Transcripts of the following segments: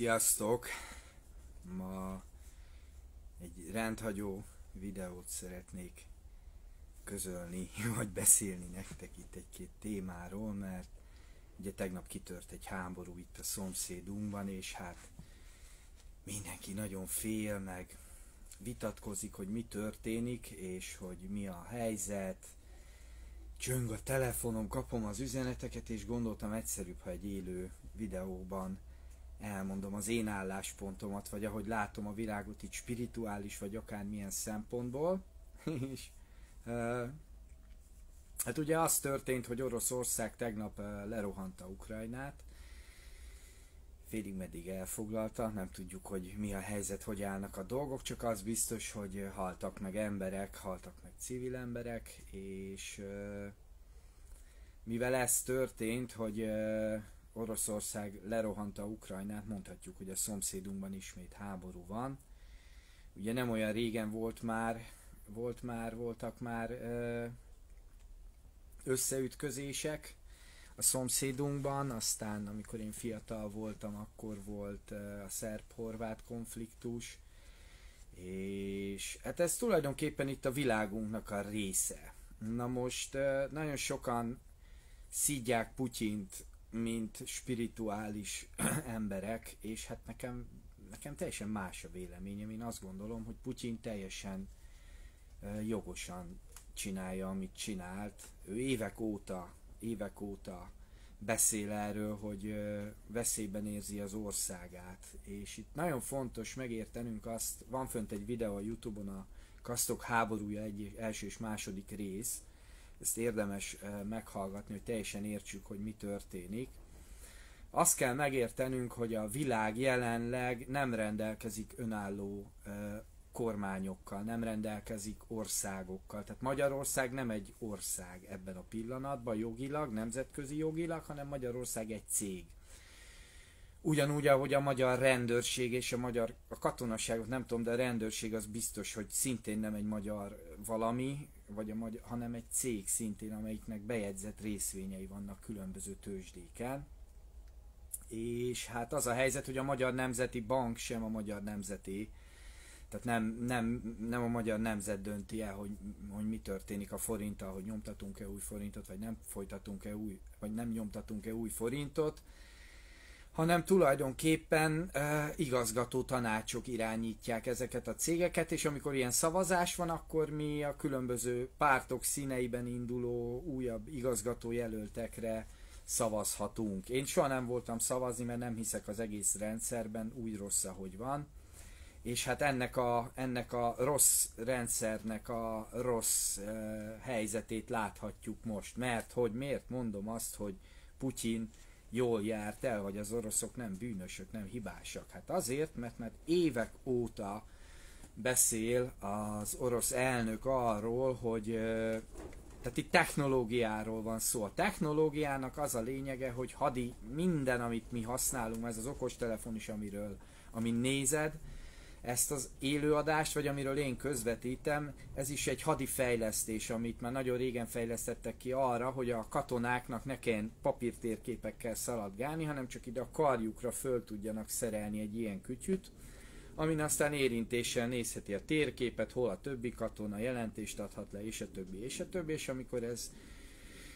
Sziasztok! Ma egy rendhagyó videót szeretnék közölni, vagy beszélni nektek itt egy-két témáról, mert ugye tegnap kitört egy háború itt a szomszédunkban, és hát mindenki nagyon fél, meg vitatkozik, hogy mi történik, és hogy mi a helyzet. Csöng a telefonom, kapom az üzeneteket, és gondoltam egyszerűbb, ha egy élő videóban elmondom az én álláspontomat, vagy ahogy látom a világot itt spirituális, vagy akármilyen szempontból. és uh, hát ugye az történt, hogy Oroszország tegnap uh, lerohanta Ukrajnát, félig meddig elfoglalta, nem tudjuk, hogy mi a helyzet, hogy állnak a dolgok, csak az biztos, hogy haltak meg emberek, haltak meg civil emberek, és uh, mivel ez történt, hogy Oroszország lerohanta Ukrajnát, mondhatjuk, hogy a szomszédunkban ismét háború van. Ugye nem olyan régen volt már, volt már, voltak már összeütközések a szomszédunkban, aztán amikor én fiatal voltam, akkor volt a szerb-horvát konfliktus, és hát ez tulajdonképpen itt a világunknak a része. Na most nagyon sokan szidják Putyint mint spirituális emberek, és hát nekem, nekem teljesen más a véleményem. Én azt gondolom, hogy Putyin teljesen jogosan csinálja, amit csinált. Ő évek óta, évek óta beszél erről, hogy veszélyben érzi az országát. És itt nagyon fontos megértenünk azt, van fönt egy videó a Youtube-on a Kasztok háborúja egy első és második rész, ezt érdemes meghallgatni, hogy teljesen értsük, hogy mi történik. Azt kell megértenünk, hogy a világ jelenleg nem rendelkezik önálló kormányokkal, nem rendelkezik országokkal. Tehát Magyarország nem egy ország ebben a pillanatban jogilag, nemzetközi jogilag, hanem Magyarország egy cég. Ugyanúgy, ahogy a magyar rendőrség és a magyar a katonaságot nem tudom, de a rendőrség az biztos, hogy szintén nem egy magyar valami, vagy a magyar, hanem egy cég szintén, amelyiknek bejegyzett részvényei vannak különböző tőzsdéken. És hát az a helyzet, hogy a Magyar Nemzeti Bank sem a Magyar Nemzeti, tehát nem, nem, nem a magyar nemzet dönti el, hogy, hogy mi történik a forinttal, hogy nyomtatunk-e új forintot, vagy nem folytatunk-e új, vagy nem nyomtatunk-e új forintot, hanem tulajdonképpen e, igazgató tanácsok irányítják ezeket a cégeket, és amikor ilyen szavazás van, akkor mi a különböző pártok színeiben induló újabb igazgató jelöltekre szavazhatunk. Én soha nem voltam szavazni, mert nem hiszek az egész rendszerben, úgy rossz, ahogy van. És hát ennek a, ennek a rossz rendszernek a rossz e, helyzetét láthatjuk most. Mert hogy miért mondom azt, hogy Putyin jól járt el, vagy az oroszok nem bűnösök, nem hibásak. Hát azért, mert mert évek óta beszél az orosz elnök arról, hogy tehát itt technológiáról van szó. A technológiának az a lényege, hogy hadi minden, amit mi használunk, ez az okostelefon is, amiről, amin nézed, ezt az élőadást, vagy amiről én közvetítem, ez is egy hadi fejlesztés, amit már nagyon régen fejlesztettek ki arra, hogy a katonáknak ne kelljen papírtérképekkel szaladgálni, hanem csak ide a karjukra föl tudjanak szerelni egy ilyen kütyüt, amin aztán érintéssel nézheti a térképet, hol a többi katona jelentést adhat le, és a többi, és a többi, és amikor ez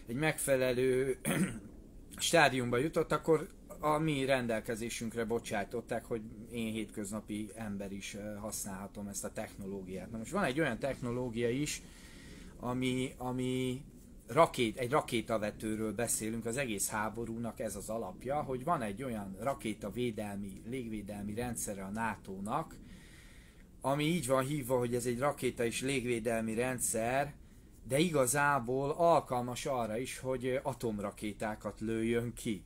egy megfelelő stádiumba jutott, akkor a mi rendelkezésünkre bocsátották, hogy én hétköznapi ember is használhatom ezt a technológiát. Na most van egy olyan technológia is, ami, ami rakét, egy rakétavetőről beszélünk, az egész háborúnak ez az alapja, hogy van egy olyan rakétavédelmi, légvédelmi rendszere a NATO-nak, ami így van hívva, hogy ez egy rakéta és légvédelmi rendszer, de igazából alkalmas arra is, hogy atomrakétákat lőjön ki.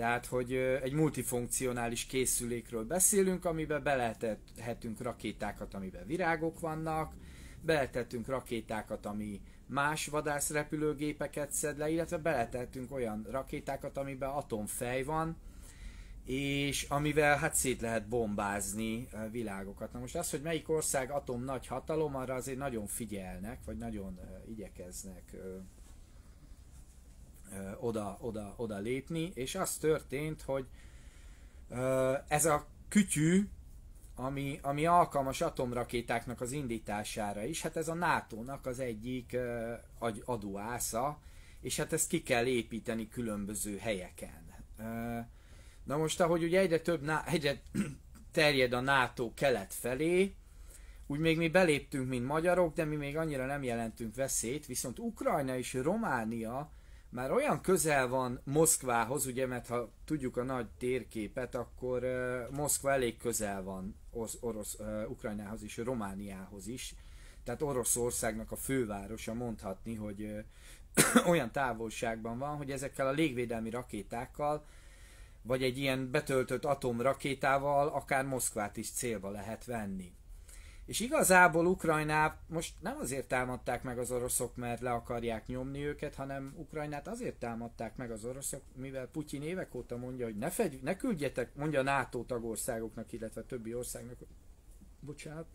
Tehát, hogy egy multifunkcionális készülékről beszélünk, amiben beletethetünk rakétákat, amiben virágok vannak, beletettünk rakétákat, ami más vadászrepülőgépeket szed le, illetve beletettünk olyan rakétákat, amiben atomfej van, és amivel hát szét lehet bombázni világokat. Na most az, hogy melyik ország atom nagy hatalom, arra azért nagyon figyelnek, vagy nagyon igyekeznek oda, oda, oda lépni, és az történt, hogy Ez a kütyű, ami, ami alkalmas atomrakétáknak az indítására is, hát ez a NATO-nak az egyik adóásza, és hát ezt ki kell építeni különböző helyeken. Na most, ahogy ugye egyre több, egyre terjed a NATO kelet felé, úgy még mi beléptünk, mint magyarok, de mi még annyira nem jelentünk veszélyt, viszont Ukrajna és Románia már olyan közel van Moszkvához, ugye, mert ha tudjuk a nagy térképet, akkor uh, Moszkva elég közel van orosz, orosz uh, Ukrajnához és Romániához is. Tehát Oroszországnak a fővárosa mondhatni, hogy uh, olyan távolságban van, hogy ezekkel a légvédelmi rakétákkal, vagy egy ilyen betöltött atomrakétával akár Moszkvát is célba lehet venni. És igazából Ukrajnát most nem azért támadták meg az oroszok, mert le akarják nyomni őket, hanem Ukrajnát azért támadták meg az oroszok, mivel Putyin évek óta mondja, hogy ne, fegy, ne küldjetek, mondja a NATO tagországoknak, illetve többi országnak, bocsánat,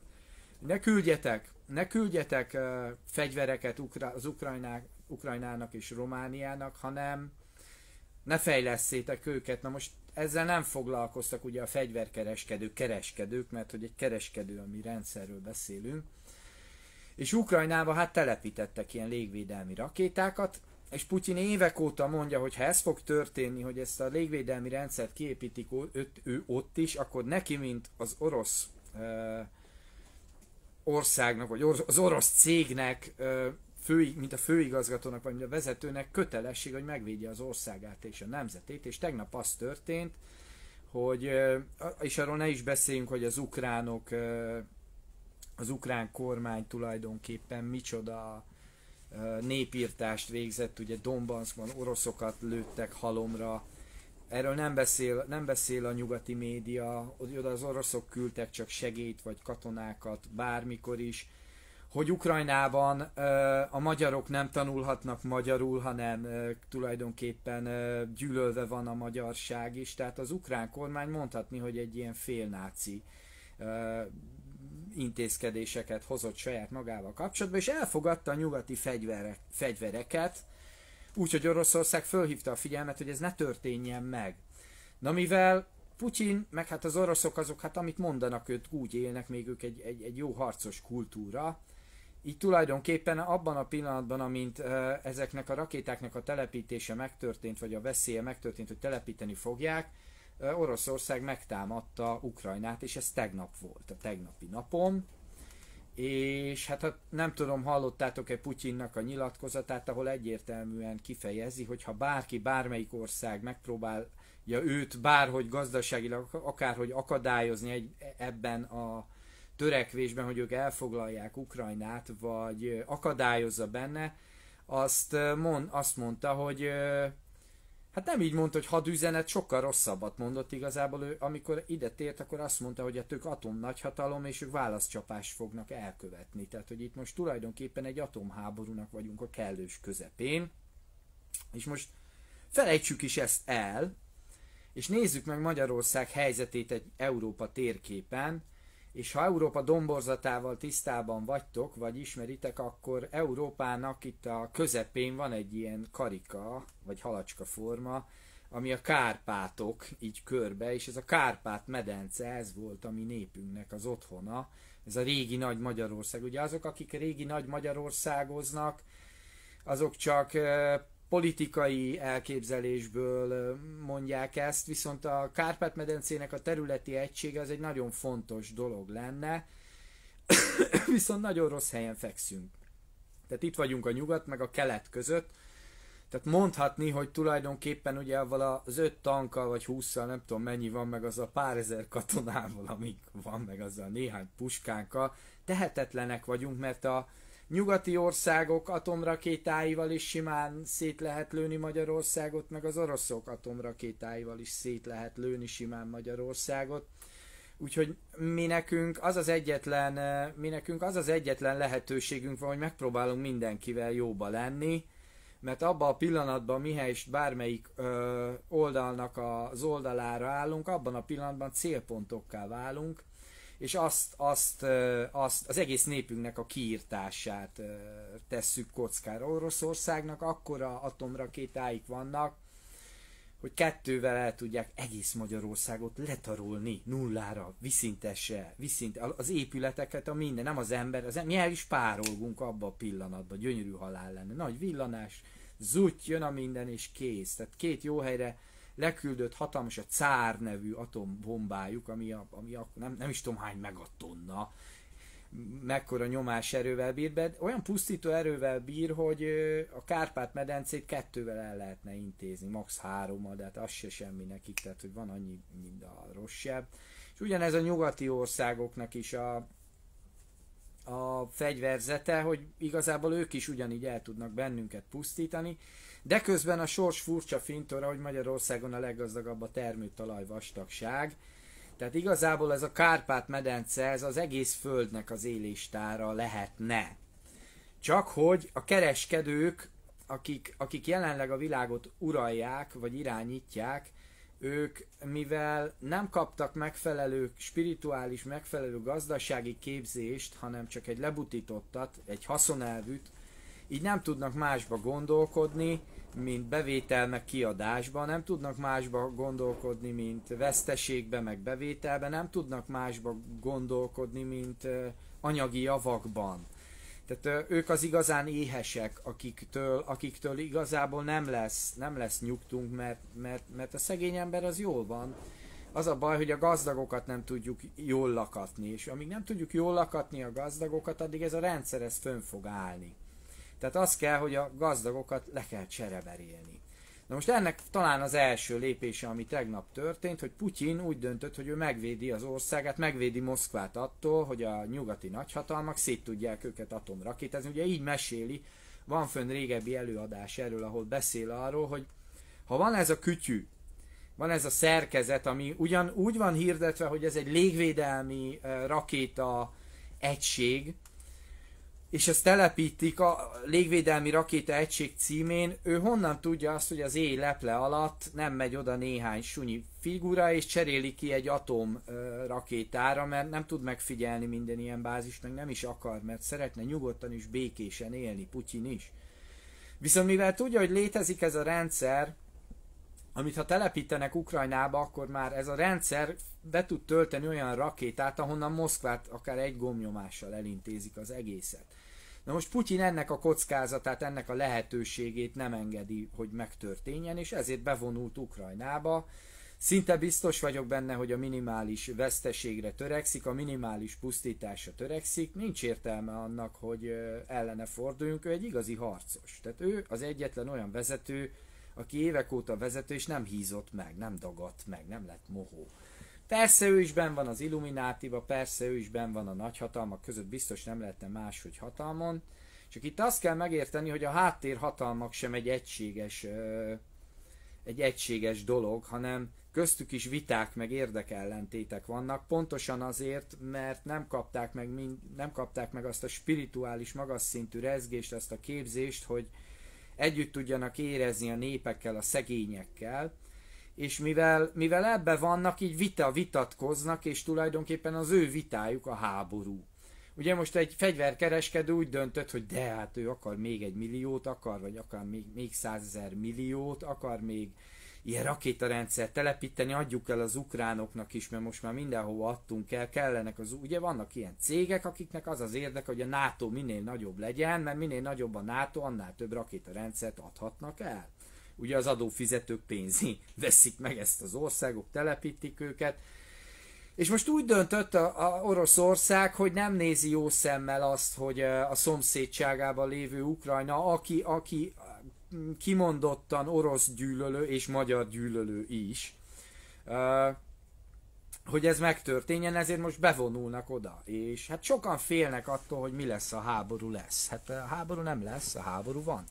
ne küldjetek, ne küldjetek uh, fegyvereket Ukra- az Ukrajnák, Ukrajnának és Romániának, hanem ne fejleszétek őket. Na most ezzel nem foglalkoztak ugye a fegyverkereskedők, kereskedők, mert hogy egy kereskedő, ami rendszerről beszélünk. És Ukrajnába hát telepítettek ilyen légvédelmi rakétákat, és Putyin évek óta mondja, hogy ha ez fog történni, hogy ezt a légvédelmi rendszert kiépítik ő, ő ott is, akkor neki, mint az orosz ö, országnak, vagy az orosz cégnek ö, fő, mint a főigazgatónak, vagy mint a vezetőnek kötelesség, hogy megvédje az országát és a nemzetét, és tegnap az történt, hogy, és arról ne is beszéljünk, hogy az ukránok, az ukrán kormány tulajdonképpen micsoda népírtást végzett, ugye Donbassban oroszokat lőttek halomra, erről nem beszél, nem beszél a nyugati média, oda az oroszok küldtek csak segélyt vagy katonákat bármikor is, hogy Ukrajnában a magyarok nem tanulhatnak magyarul, hanem tulajdonképpen gyűlölve van a magyarság is. Tehát az ukrán kormány mondhatni, hogy egy ilyen félnáci intézkedéseket hozott saját magával kapcsolatban, és elfogadta a nyugati fegyverek, fegyvereket, úgyhogy Oroszország fölhívta a figyelmet, hogy ez ne történjen meg. Na mivel Putyin, meg hát az oroszok azok, hát amit mondanak, őt úgy élnek, még ők egy, egy, egy jó harcos kultúra, így tulajdonképpen abban a pillanatban, amint ezeknek a rakétáknak a telepítése megtörtént, vagy a veszélye megtörtént, hogy telepíteni fogják, Oroszország megtámadta Ukrajnát, és ez tegnap volt, a tegnapi napon. És hát nem tudom, hallottátok-e Putyinnak a nyilatkozatát, ahol egyértelműen kifejezi, hogy ha bárki, bármelyik ország megpróbálja őt bárhogy gazdaságilag, akárhogy akadályozni egy, ebben a törekvésben, hogy ők elfoglalják Ukrajnát, vagy akadályozza benne, azt, mond, azt mondta, hogy hát nem így mondta, hogy hadüzenet, sokkal rosszabbat mondott igazából, ő, amikor ide tért, akkor azt mondta, hogy hát ők atom nagyhatalom, és ők válaszcsapást fognak elkövetni. Tehát, hogy itt most tulajdonképpen egy atomháborúnak vagyunk a kellős közepén, és most felejtsük is ezt el, és nézzük meg Magyarország helyzetét egy Európa térképen, és ha Európa domborzatával tisztában vagytok, vagy ismeritek, akkor Európának itt a közepén van egy ilyen karika, vagy halacska forma, ami a Kárpátok így körbe, és ez a Kárpát medence, ez volt a mi népünknek az otthona, ez a régi nagy Magyarország. Ugye azok, akik régi nagy Magyarországoznak, azok csak politikai elképzelésből mondják ezt, viszont a Kárpát-medencének a területi egysége az egy nagyon fontos dolog lenne, viszont nagyon rossz helyen fekszünk. Tehát itt vagyunk a nyugat meg a kelet között, tehát mondhatni, hogy tulajdonképpen ugye avval az öt tankkal vagy húszszal, nem tudom mennyi van, meg az a pár ezer katonával, amik van, meg az a néhány puskánkkal, tehetetlenek vagyunk, mert a, nyugati országok atomrakétáival is simán szét lehet lőni Magyarországot, meg az oroszok atomrakétáival is szét lehet lőni simán Magyarországot. Úgyhogy mi nekünk az az egyetlen, eh, mi nekünk az az egyetlen lehetőségünk van, hogy megpróbálunk mindenkivel jóba lenni, mert abban a pillanatban, mihelyest bármelyik ö, oldalnak az oldalára állunk, abban a pillanatban célpontokká válunk, és azt, azt, azt az egész népünknek a kiírtását tesszük kockára. Oroszországnak akkora atomrakétáik vannak, hogy kettővel el tudják egész Magyarországot letarolni nullára, viszintesre, viszint, az épületeket, a minden, nem az ember, az, mi el is párolgunk abba a pillanatban, gyönyörű halál lenne. Nagy villanás, zúgy, jön a minden, és kész. Tehát két jó helyre leküldött hatalmas a Cár nevű atombombájuk, ami, a, ami a, nem, nem is tudom hány megatonna, mekkora nyomás erővel bír, de olyan pusztító erővel bír, hogy a Kárpát-medencét kettővel el lehetne intézni, max. hárommal, de hát az se semmi nekik, tehát hogy van annyi, mint a rosszabb. És ugyanez a nyugati országoknak is a, a fegyverzete, hogy igazából ők is ugyanígy el tudnak bennünket pusztítani, de közben a sors furcsa fintora, hogy Magyarországon a leggazdagabb a termőtalaj vastagság, tehát igazából ez a Kárpát-medence, ez az egész földnek az éléstára lehetne. Csak hogy a kereskedők, akik, akik jelenleg a világot uralják, vagy irányítják, ők, mivel nem kaptak megfelelő, spirituális, megfelelő gazdasági képzést, hanem csak egy lebutítottat, egy haszonelvűt, így nem tudnak másba gondolkodni, mint bevétel meg kiadásban, nem tudnak másba gondolkodni, mint veszteségbe meg bevételbe, nem tudnak másba gondolkodni, mint anyagi javakban. Tehát ők az igazán éhesek, akiktől, akiktől igazából nem lesz, nem lesz nyugtunk, mert, mert, mert a szegény ember az jól van. Az a baj, hogy a gazdagokat nem tudjuk jól lakatni, és amíg nem tudjuk jól lakatni a gazdagokat, addig ez a rendszer ez fönn fog állni. Tehát az kell, hogy a gazdagokat le kell csereberélni. Na most ennek talán az első lépése, ami tegnap történt, hogy Putyin úgy döntött, hogy ő megvédi az országát, megvédi Moszkvát attól, hogy a nyugati nagyhatalmak szét tudják őket atomrakétázni. Ugye így meséli, van fönn régebbi előadás erről, ahol beszél arról, hogy ha van ez a kütyű, van ez a szerkezet, ami ugyan úgy van hirdetve, hogy ez egy légvédelmi rakéta egység, és ezt telepítik a légvédelmi rakéta egység címén, ő honnan tudja azt, hogy az éj leple alatt nem megy oda néhány sunyi figura, és cseréli ki egy atom rakétára, mert nem tud megfigyelni minden ilyen bázis, meg nem is akar, mert szeretne nyugodtan és békésen élni, Putyin is. Viszont mivel tudja, hogy létezik ez a rendszer, amit ha telepítenek Ukrajnába, akkor már ez a rendszer be tud tölteni olyan rakétát, ahonnan Moszkvát akár egy gomnyomással elintézik az egészet. Na most Putyin ennek a kockázatát, ennek a lehetőségét nem engedi, hogy megtörténjen, és ezért bevonult Ukrajnába. Szinte biztos vagyok benne, hogy a minimális veszteségre törekszik, a minimális pusztításra törekszik. Nincs értelme annak, hogy ellene forduljunk, ő egy igazi harcos. Tehát ő az egyetlen olyan vezető, aki évek óta vezető, és nem hízott meg, nem dagadt meg, nem lett mohó. Persze ő is ben van az Illuminátiba, persze ő is ben van a nagyhatalmak között, biztos nem lehetne máshogy hatalmon. Csak itt azt kell megérteni, hogy a háttérhatalmak sem egy egységes, egy egységes dolog, hanem köztük is viták meg érdekellentétek vannak, pontosan azért, mert nem kapták meg, mind, nem kapták meg azt a spirituális, magas szintű rezgést, azt a képzést, hogy együtt tudjanak érezni a népekkel, a szegényekkel, és mivel, mivel ebbe vannak, így vita vitatkoznak, és tulajdonképpen az ő vitájuk a háború. Ugye most egy fegyverkereskedő úgy döntött, hogy de hát ő akar még egy milliót, akar, vagy akar még, még százezer milliót, akar még ilyen rakétarendszer telepíteni, adjuk el az ukránoknak is, mert most már mindenhova adtunk el, kellenek az, ugye vannak ilyen cégek, akiknek az az érdek, hogy a NATO minél nagyobb legyen, mert minél nagyobb a NATO, annál több rakétarendszert adhatnak el ugye az adófizetők pénzi veszik meg ezt az országok, telepítik őket, és most úgy döntött a, a Oroszország, hogy nem nézi jó szemmel azt, hogy a szomszédságában lévő Ukrajna, aki, aki kimondottan orosz gyűlölő és magyar gyűlölő is, hogy ez megtörténjen, ezért most bevonulnak oda. És hát sokan félnek attól, hogy mi lesz a háború lesz. Hát a háború nem lesz, a háború van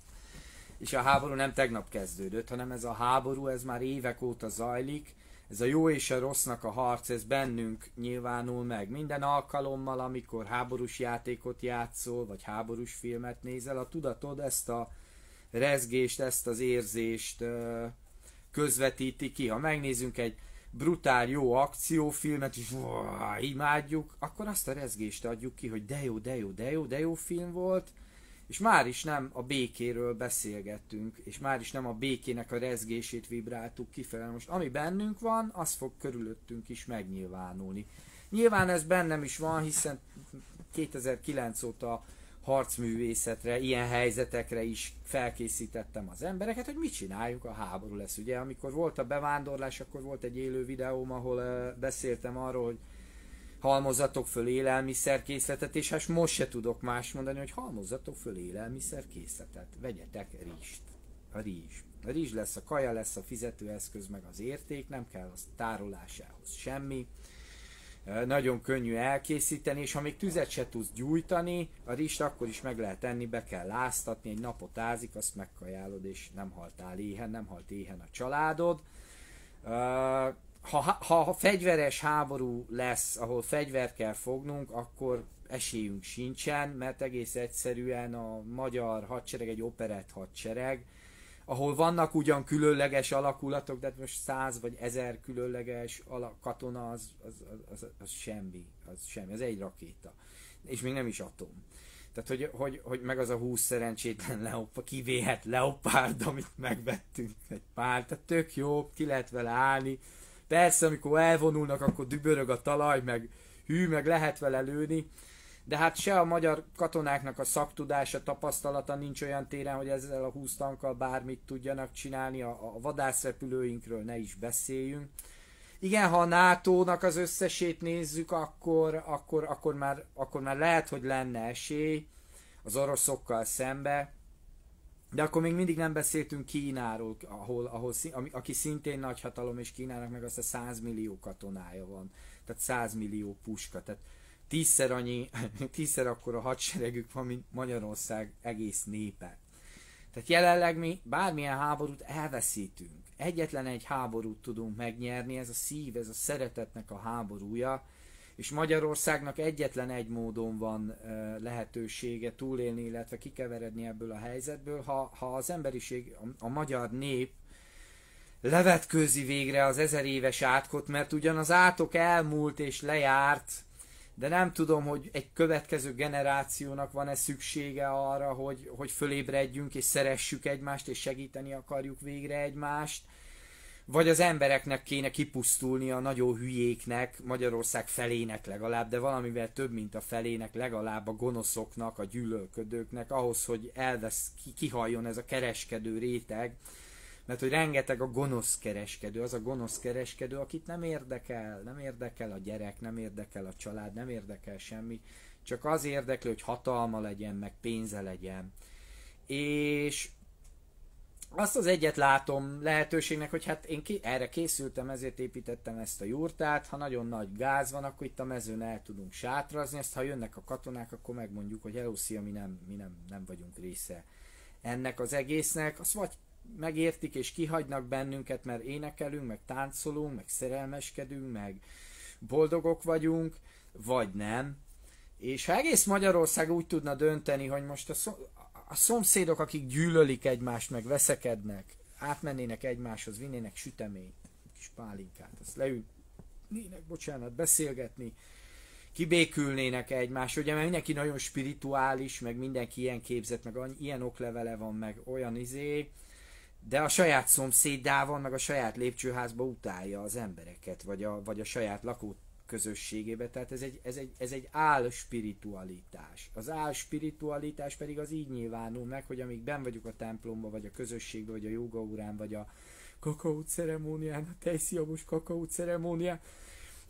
és a háború nem tegnap kezdődött, hanem ez a háború, ez már évek óta zajlik, ez a jó és a rossznak a harc, ez bennünk nyilvánul meg. Minden alkalommal, amikor háborús játékot játszol, vagy háborús filmet nézel, a tudatod ezt a rezgést, ezt az érzést közvetíti ki. Ha megnézzünk egy brutál jó akciófilmet, és imádjuk, akkor azt a rezgést adjuk ki, hogy de jó, de jó, de jó, de jó film volt, és már is nem a békéről beszélgettünk, és már is nem a békének a rezgését vibráltuk kifele. Most ami bennünk van, az fog körülöttünk is megnyilvánulni. Nyilván ez bennem is van, hiszen 2009 óta harcművészetre, ilyen helyzetekre is felkészítettem az embereket, hogy mit csináljuk, a háború lesz. Ugye, amikor volt a bevándorlás, akkor volt egy élő videóm, ahol uh, beszéltem arról, hogy halmozzatok föl élelmiszerkészletet, és hát most se tudok más mondani, hogy halmozzatok föl élelmiszerkészletet. Vegyetek rizst. A rizs. A rizs lesz, a kaja lesz, a fizetőeszköz, meg az érték, nem kell az tárolásához semmi. Nagyon könnyű elkészíteni, és ha még tüzet se tudsz gyújtani, a rizst akkor is meg lehet enni, be kell láztatni, egy napot ázik, azt megkajálod, és nem haltál éhen, nem halt éhen a családod ha, ha, ha fegyveres háború lesz, ahol fegyvert kell fognunk, akkor esélyünk sincsen, mert egész egyszerűen a magyar hadsereg egy operett hadsereg, ahol vannak ugyan különleges alakulatok, de most száz vagy ezer különleges alak, katona az, az, az, az, semmi, az semmi, az egy rakéta. És még nem is atom. Tehát, hogy, hogy, hogy meg az a húsz szerencsétlen leopa, kivéhet leopárd, amit megvettünk egy pár, tehát tök jó, ki lehet vele állni, Persze, amikor elvonulnak, akkor dübörög a talaj, meg hű, meg lehet vele lőni, de hát se a magyar katonáknak a szaktudása, tapasztalata nincs olyan téren, hogy ezzel a 20 tankkal bármit tudjanak csinálni, a, a vadászrepülőinkről ne is beszéljünk. Igen, ha a NATO-nak az összesét nézzük, akkor, akkor, akkor, már, akkor már lehet, hogy lenne esély az oroszokkal szembe, de akkor még mindig nem beszéltünk Kínáról, ahol, ahol, aki szintén nagy hatalom, és Kínának meg azt a 100 millió katonája van. Tehát 100 millió puska. Tehát tízszer annyi, tízszer akkor a hadseregük van, mint Magyarország egész népe. Tehát jelenleg mi bármilyen háborút elveszítünk. Egyetlen egy háborút tudunk megnyerni, ez a szív, ez a szeretetnek a háborúja, és Magyarországnak egyetlen egy módon van lehetősége túlélni, illetve kikeveredni ebből a helyzetből, ha, ha az emberiség, a, a magyar nép levetkőzi végre az ezer éves átkot, mert ugyan az átok elmúlt és lejárt, de nem tudom, hogy egy következő generációnak van-e szüksége arra, hogy, hogy fölébredjünk és szeressük egymást, és segíteni akarjuk végre egymást, vagy az embereknek kéne kipusztulni a nagyon hülyéknek, Magyarország felének legalább, de valamivel több, mint a felének, legalább a gonoszoknak, a gyűlölködőknek, ahhoz, hogy elvesz, kihalljon ez a kereskedő réteg, mert hogy rengeteg a gonosz kereskedő, az a gonosz kereskedő, akit nem érdekel, nem érdekel a gyerek, nem érdekel a család, nem érdekel semmi, csak az érdekli, hogy hatalma legyen, meg pénze legyen. És azt az egyet látom lehetőségnek, hogy hát én ki, erre készültem, ezért építettem ezt a jurtát, ha nagyon nagy gáz van, akkor itt a mezőn el tudunk sátrazni, ezt ha jönnek a katonák, akkor megmondjuk, hogy hello, szia, mi nem, mi nem, nem vagyunk része ennek az egésznek, azt vagy megértik és kihagynak bennünket, mert énekelünk, meg táncolunk, meg szerelmeskedünk, meg boldogok vagyunk, vagy nem. És ha egész Magyarország úgy tudna dönteni, hogy most a, a szomszédok, akik gyűlölik egymást, meg veszekednek, átmennének egymáshoz, vinnének süteményt, kis pálinkát, azt leülnének, bocsánat, beszélgetni, kibékülnének egymás, ugye, mert mindenki nagyon spirituális, meg mindenki ilyen képzett, meg ilyen oklevele van, meg olyan izé, de a saját szomszédával, meg a saját lépcsőházba utálja az embereket, vagy a, vagy a saját lakó közösségébe, tehát ez egy, ez egy, ez egy áll spiritualitás. Az áll spiritualitás pedig az így nyilvánul meg, hogy amíg ben vagyok a templomba, vagy a közösségbe, vagy a jogaurán, vagy a kakaó ceremónián, a tejsziabos kakaó ceremónián,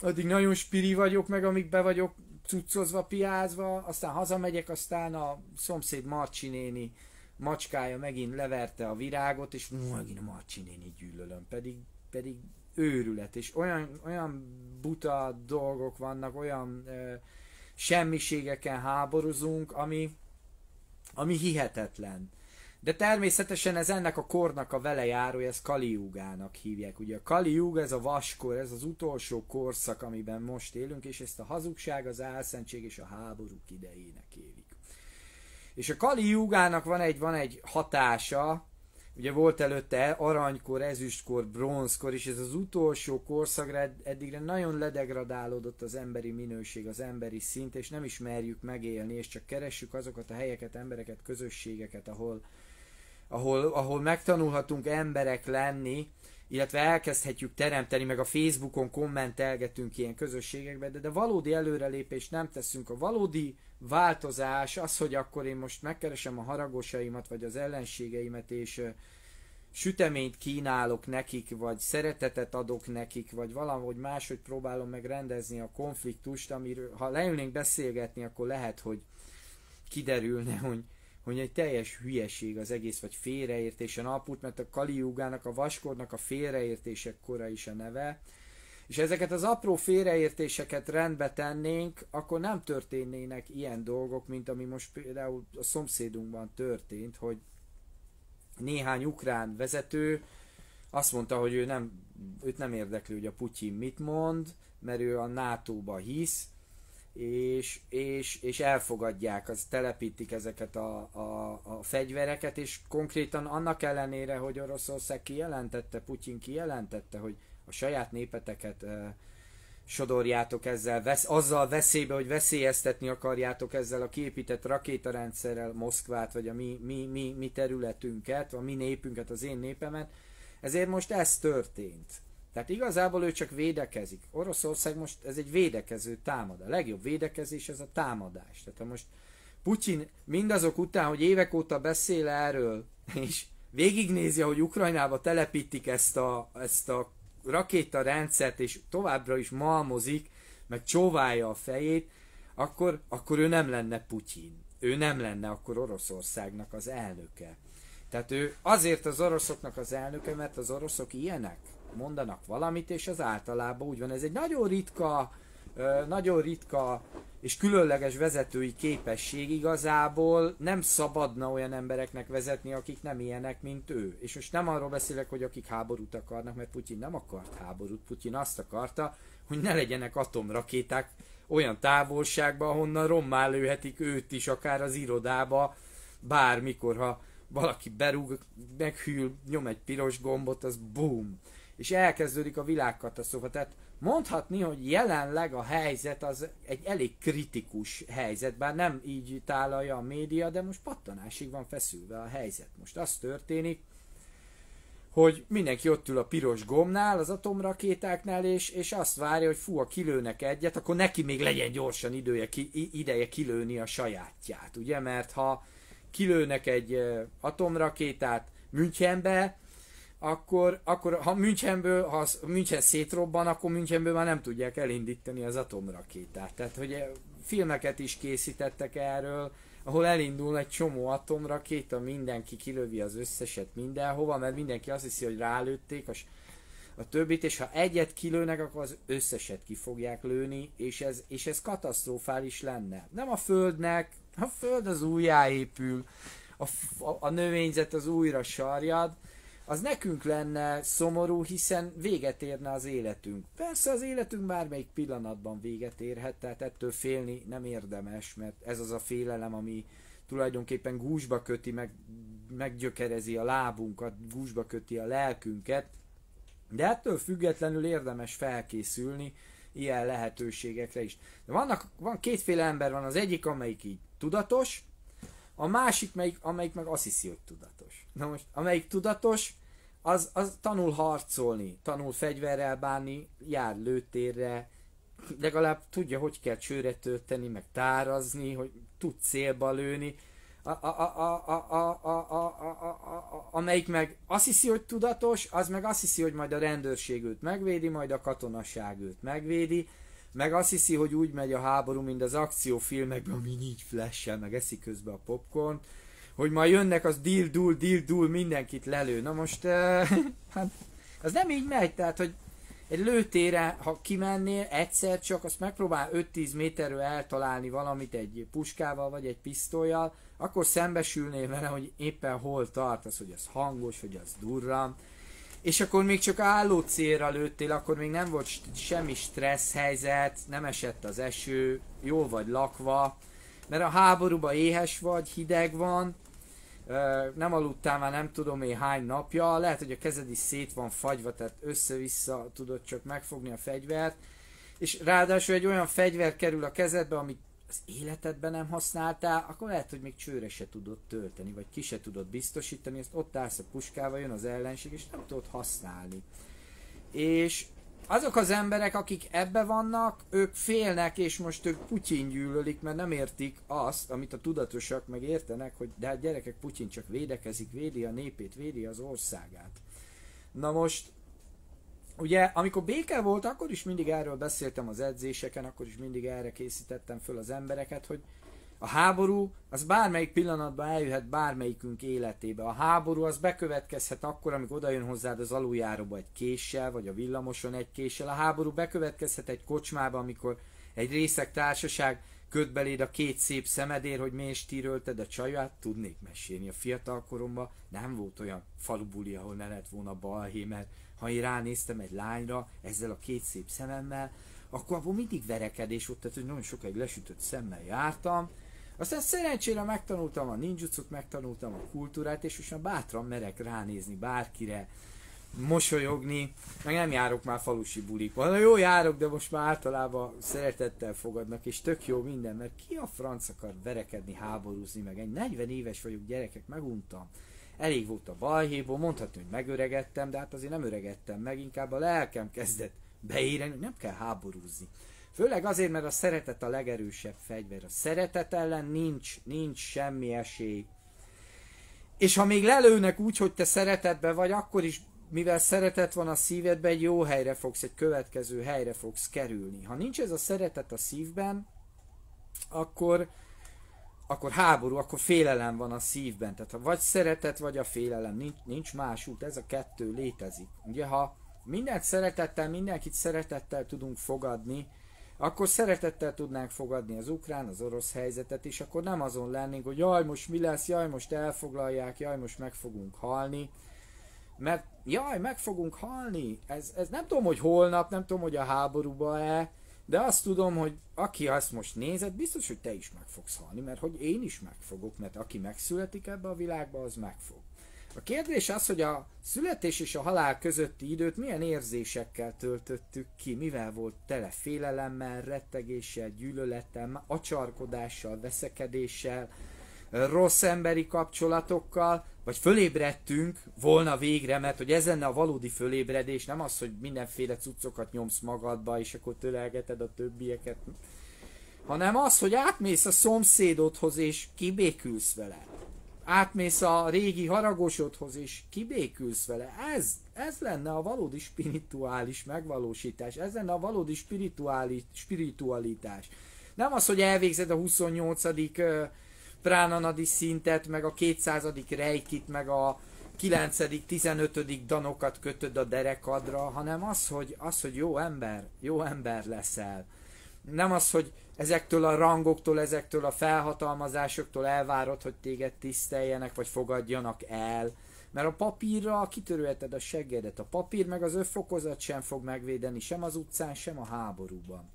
addig nagyon spiri vagyok, meg amíg be vagyok cuccozva, piázva, aztán hazamegyek, aztán a szomszéd Marcsi néni macskája megint leverte a virágot, és megint a Marcsi néni gyűlölöm, pedig, pedig őrület, és olyan, olyan buta dolgok vannak, olyan ö, semmiségeken háborúzunk, ami, ami hihetetlen. De természetesen ez ennek a kornak a velejárója, ez Kaliugának hívják. Ugye a Kaliug, ez a vaskor, ez az utolsó korszak, amiben most élünk, és ezt a hazugság, az álszentség és a háborúk idejének élik. És a Kaliugának van egy, van egy hatása, ugye volt előtte aranykor, ezüstkor, bronzkor, és ez az utolsó korszakra eddigre nagyon ledegradálódott az emberi minőség, az emberi szint, és nem ismerjük megélni, és csak keressük azokat a helyeket, embereket, közösségeket, ahol, ahol, ahol megtanulhatunk emberek lenni, illetve elkezdhetjük teremteni, meg a Facebookon kommentelgetünk ilyen közösségekbe, de, de valódi előrelépést nem teszünk. A valódi változás az, hogy akkor én most megkeresem a haragosaimat, vagy az ellenségeimet, és süteményt kínálok nekik, vagy szeretetet adok nekik, vagy valahogy máshogy próbálom meg rendezni a konfliktust, amiről ha leülnénk beszélgetni, akkor lehet, hogy kiderülne, hogy hogy egy teljes hülyeség az egész, vagy félreértésen alapult, mert a Kaliugának, a vaskornak a félreértések kora is a neve, és ezeket az apró félreértéseket rendbe tennénk, akkor nem történnének ilyen dolgok, mint ami most például a szomszédunkban történt, hogy néhány ukrán vezető azt mondta, hogy ő nem, őt nem érdekli, hogy a Putyin mit mond, mert ő a NATO-ba hisz, és, és, és elfogadják, az telepítik ezeket a, a, a fegyvereket, és konkrétan annak ellenére, hogy Oroszország kijelentette, Putyin kijelentette, hogy a saját népeteket sodorjátok ezzel, vesz, azzal veszélybe, hogy veszélyeztetni akarjátok ezzel a kiépített rakétarendszerrel Moszkvát, vagy a mi, mi, mi, mi területünket, a mi népünket, az én népemet. Ezért most ez történt. Tehát igazából ő csak védekezik. Oroszország most ez egy védekező támad. A legjobb védekezés ez a támadás. Tehát ha most Putyin mindazok után, hogy évek óta beszél erről, és végignézi, hogy Ukrajnába telepítik ezt a, ezt a rakétarendszert, és továbbra is malmozik, meg csóválja a fejét, akkor, akkor ő nem lenne Putyin. Ő nem lenne akkor Oroszországnak az elnöke. Tehát ő azért az oroszoknak az elnöke, mert az oroszok ilyenek mondanak valamit, és az általában úgy van. Ez egy nagyon ritka, nagyon ritka és különleges vezetői képesség igazából nem szabadna olyan embereknek vezetni, akik nem ilyenek, mint ő. És most nem arról beszélek, hogy akik háborút akarnak, mert Putyin nem akart háborút, Putyin azt akarta, hogy ne legyenek atomrakéták olyan távolságban, ahonnan rommá lőhetik őt is, akár az irodába, bármikor, ha valaki berúg, meghűl, nyom egy piros gombot, az boom és elkezdődik a világkatasztrófa. Tehát mondhatni, hogy jelenleg a helyzet az egy elég kritikus helyzet, bár nem így tálalja a média, de most pattanásig van feszülve a helyzet. Most az történik, hogy mindenki ott ül a piros gomnál, az atomrakétáknál, és, és azt várja, hogy fú, ha kilőnek egyet, akkor neki még legyen gyorsan idője, ki, ideje kilőni a sajátját, ugye? Mert ha kilőnek egy atomrakétát Münchenbe, akkor, akkor ha Münchenből, ha München szétrobban, akkor Münchenből már nem tudják elindítani az atomrakétát. Tehát, hogy filmeket is készítettek erről, ahol elindul egy csomó atomrakéta, mindenki kilövi az összeset mindenhova, mert mindenki azt hiszi, hogy rálőtték a, a többit, és ha egyet kilőnek, akkor az összeset ki fogják lőni, és ez, és ez katasztrofális lenne. Nem a Földnek, a Föld az újjáépül, a, a, a növényzet az újra sarjad, az nekünk lenne szomorú, hiszen véget érne az életünk. Persze az életünk bármelyik pillanatban véget érhet, tehát ettől félni nem érdemes, mert ez az a félelem, ami tulajdonképpen gúzsba köti, meg, meggyökerezi a lábunkat, gúzsba köti a lelkünket, de ettől függetlenül érdemes felkészülni ilyen lehetőségekre is. De vannak, van kétféle ember van, az egyik, amelyik így tudatos, a másik, melyik, amelyik meg azt hiszi, hogy tudatos. Na most, amelyik tudatos, az, az tanul harcolni, tanul fegyverrel bánni, jár lőtérre, legalább tudja, hogy kell csőre tölteni, meg tárazni, hogy tud célba lőni. Amelyik meg azt hiszi, hogy tudatos, az meg azt hiszi, hogy majd a rendőrség őt megvédi, majd a katonaság őt megvédi, meg azt hiszi, hogy úgy megy a háború, mint az akciófilmekben, ami így flessel, meg eszik közbe a popcornt, hogy majd jönnek, az deal dul, deal dul, mindenkit lelő. Na most, uh, hát, az nem így megy, tehát, hogy egy lőtére, ha kimennél egyszer csak, azt megpróbál 5-10 méterről eltalálni valamit egy puskával vagy egy pisztolyjal, akkor szembesülnél vele, hogy éppen hol tartasz, hogy az hangos, hogy az durran, és akkor még csak álló célra lőttél, akkor még nem volt semmi stressz helyzet, nem esett az eső, jól vagy lakva, mert a háborúban éhes vagy, hideg van, nem aludtál már nem tudom én hány napja, lehet, hogy a kezed is szét van fagyva, tehát össze-vissza tudod csak megfogni a fegyvert, és ráadásul egy olyan fegyver kerül a kezedbe, amit az életedben nem használtál, akkor lehet, hogy még csőre se tudod tölteni, vagy ki se tudod biztosítani, ezt ott állsz a puskával, jön az ellenség, és nem tudod használni. És azok az emberek, akik ebbe vannak, ők félnek, és most ők Putyin gyűlölik, mert nem értik azt, amit a tudatosak meg értenek, hogy de hát gyerekek, Putyin csak védekezik, védi a népét, védi az országát. Na most, ugye, amikor béke volt, akkor is mindig erről beszéltem az edzéseken, akkor is mindig erre készítettem föl az embereket, hogy a háború az bármelyik pillanatban eljöhet bármelyikünk életébe. A háború az bekövetkezhet akkor, amikor oda jön hozzád az aluljáróba egy késsel, vagy a villamoson egy késsel. A háború bekövetkezhet egy kocsmába, amikor egy részek társaság köt beléd a két szép szemedér, hogy miért stírölted a csaját, tudnék mesélni. A fiatal koromban nem volt olyan falubuli, ahol ne lett volna balhé, mert ha én ránéztem egy lányra ezzel a két szép szememmel, akkor abból mindig verekedés volt, tehát hogy nagyon sokáig lesütött szemmel jártam, aztán szerencsére megtanultam a ninjutsu megtanultam a kultúrát, és most már bátran merek ránézni bárkire, mosolyogni, meg nem járok már falusi bulik. Van, jó járok, de most már általában szeretettel fogadnak, és tök jó minden, mert ki a franc akar verekedni, háborúzni, meg egy 40 éves vagyok, gyerekek, meguntam. Elég volt a balhéból, mondhatni, hogy megöregettem, de hát azért nem öregettem meg, inkább a lelkem kezdett beérni, nem kell háborúzni. Főleg azért, mert a szeretet a legerősebb fegyver. A szeretet ellen nincs, nincs semmi esély. És ha még lelőnek úgy, hogy te szeretetbe vagy, akkor is, mivel szeretet van a szívedben, egy jó helyre fogsz, egy következő helyre fogsz kerülni. Ha nincs ez a szeretet a szívben, akkor, akkor háború, akkor félelem van a szívben. Tehát ha vagy szeretet, vagy a félelem, nincs, nincs más út, ez a kettő létezik. Ugye, ha mindent szeretettel, mindenkit szeretettel tudunk fogadni, akkor szeretettel tudnánk fogadni az ukrán, az orosz helyzetet, és akkor nem azon lennénk, hogy jaj, most mi lesz, jaj, most elfoglalják, jaj, most meg fogunk halni. Mert jaj, meg fogunk halni. Ez, ez nem tudom, hogy holnap, nem tudom, hogy a háborúba-e, de azt tudom, hogy aki azt most nézed, biztos, hogy te is meg fogsz halni, mert hogy én is meg fogok, mert aki megszületik ebbe a világba, az meg fog. A kérdés az, hogy a születés és a halál közötti időt milyen érzésekkel töltöttük ki, mivel volt tele félelemmel, rettegéssel, gyűlölettel, acsarkodással, veszekedéssel, rossz emberi kapcsolatokkal, vagy fölébredtünk volna végre, mert hogy ez lenne a valódi fölébredés, nem az, hogy mindenféle cuccokat nyomsz magadba, és akkor tölelgeted a többieket, hanem az, hogy átmész a szomszédodhoz, és kibékülsz vele átmész a régi haragosodhoz, és kibékülsz vele. Ez, ez lenne a valódi spirituális megvalósítás, ez lenne a valódi spirituális, spiritualitás. Nem az, hogy elvégzed a 28. pránanadi szintet, meg a 200. rejkit, meg a 9. 15. danokat kötöd a derekadra, hanem az, hogy, az, hogy jó ember, jó ember leszel. Nem az, hogy ezektől a rangoktól, ezektől a felhatalmazásoktól elvárod, hogy téged tiszteljenek, vagy fogadjanak el. Mert a papírra kitörölheted a seggedet. A papír meg az öfokozat sem fog megvédeni, sem az utcán, sem a háborúban.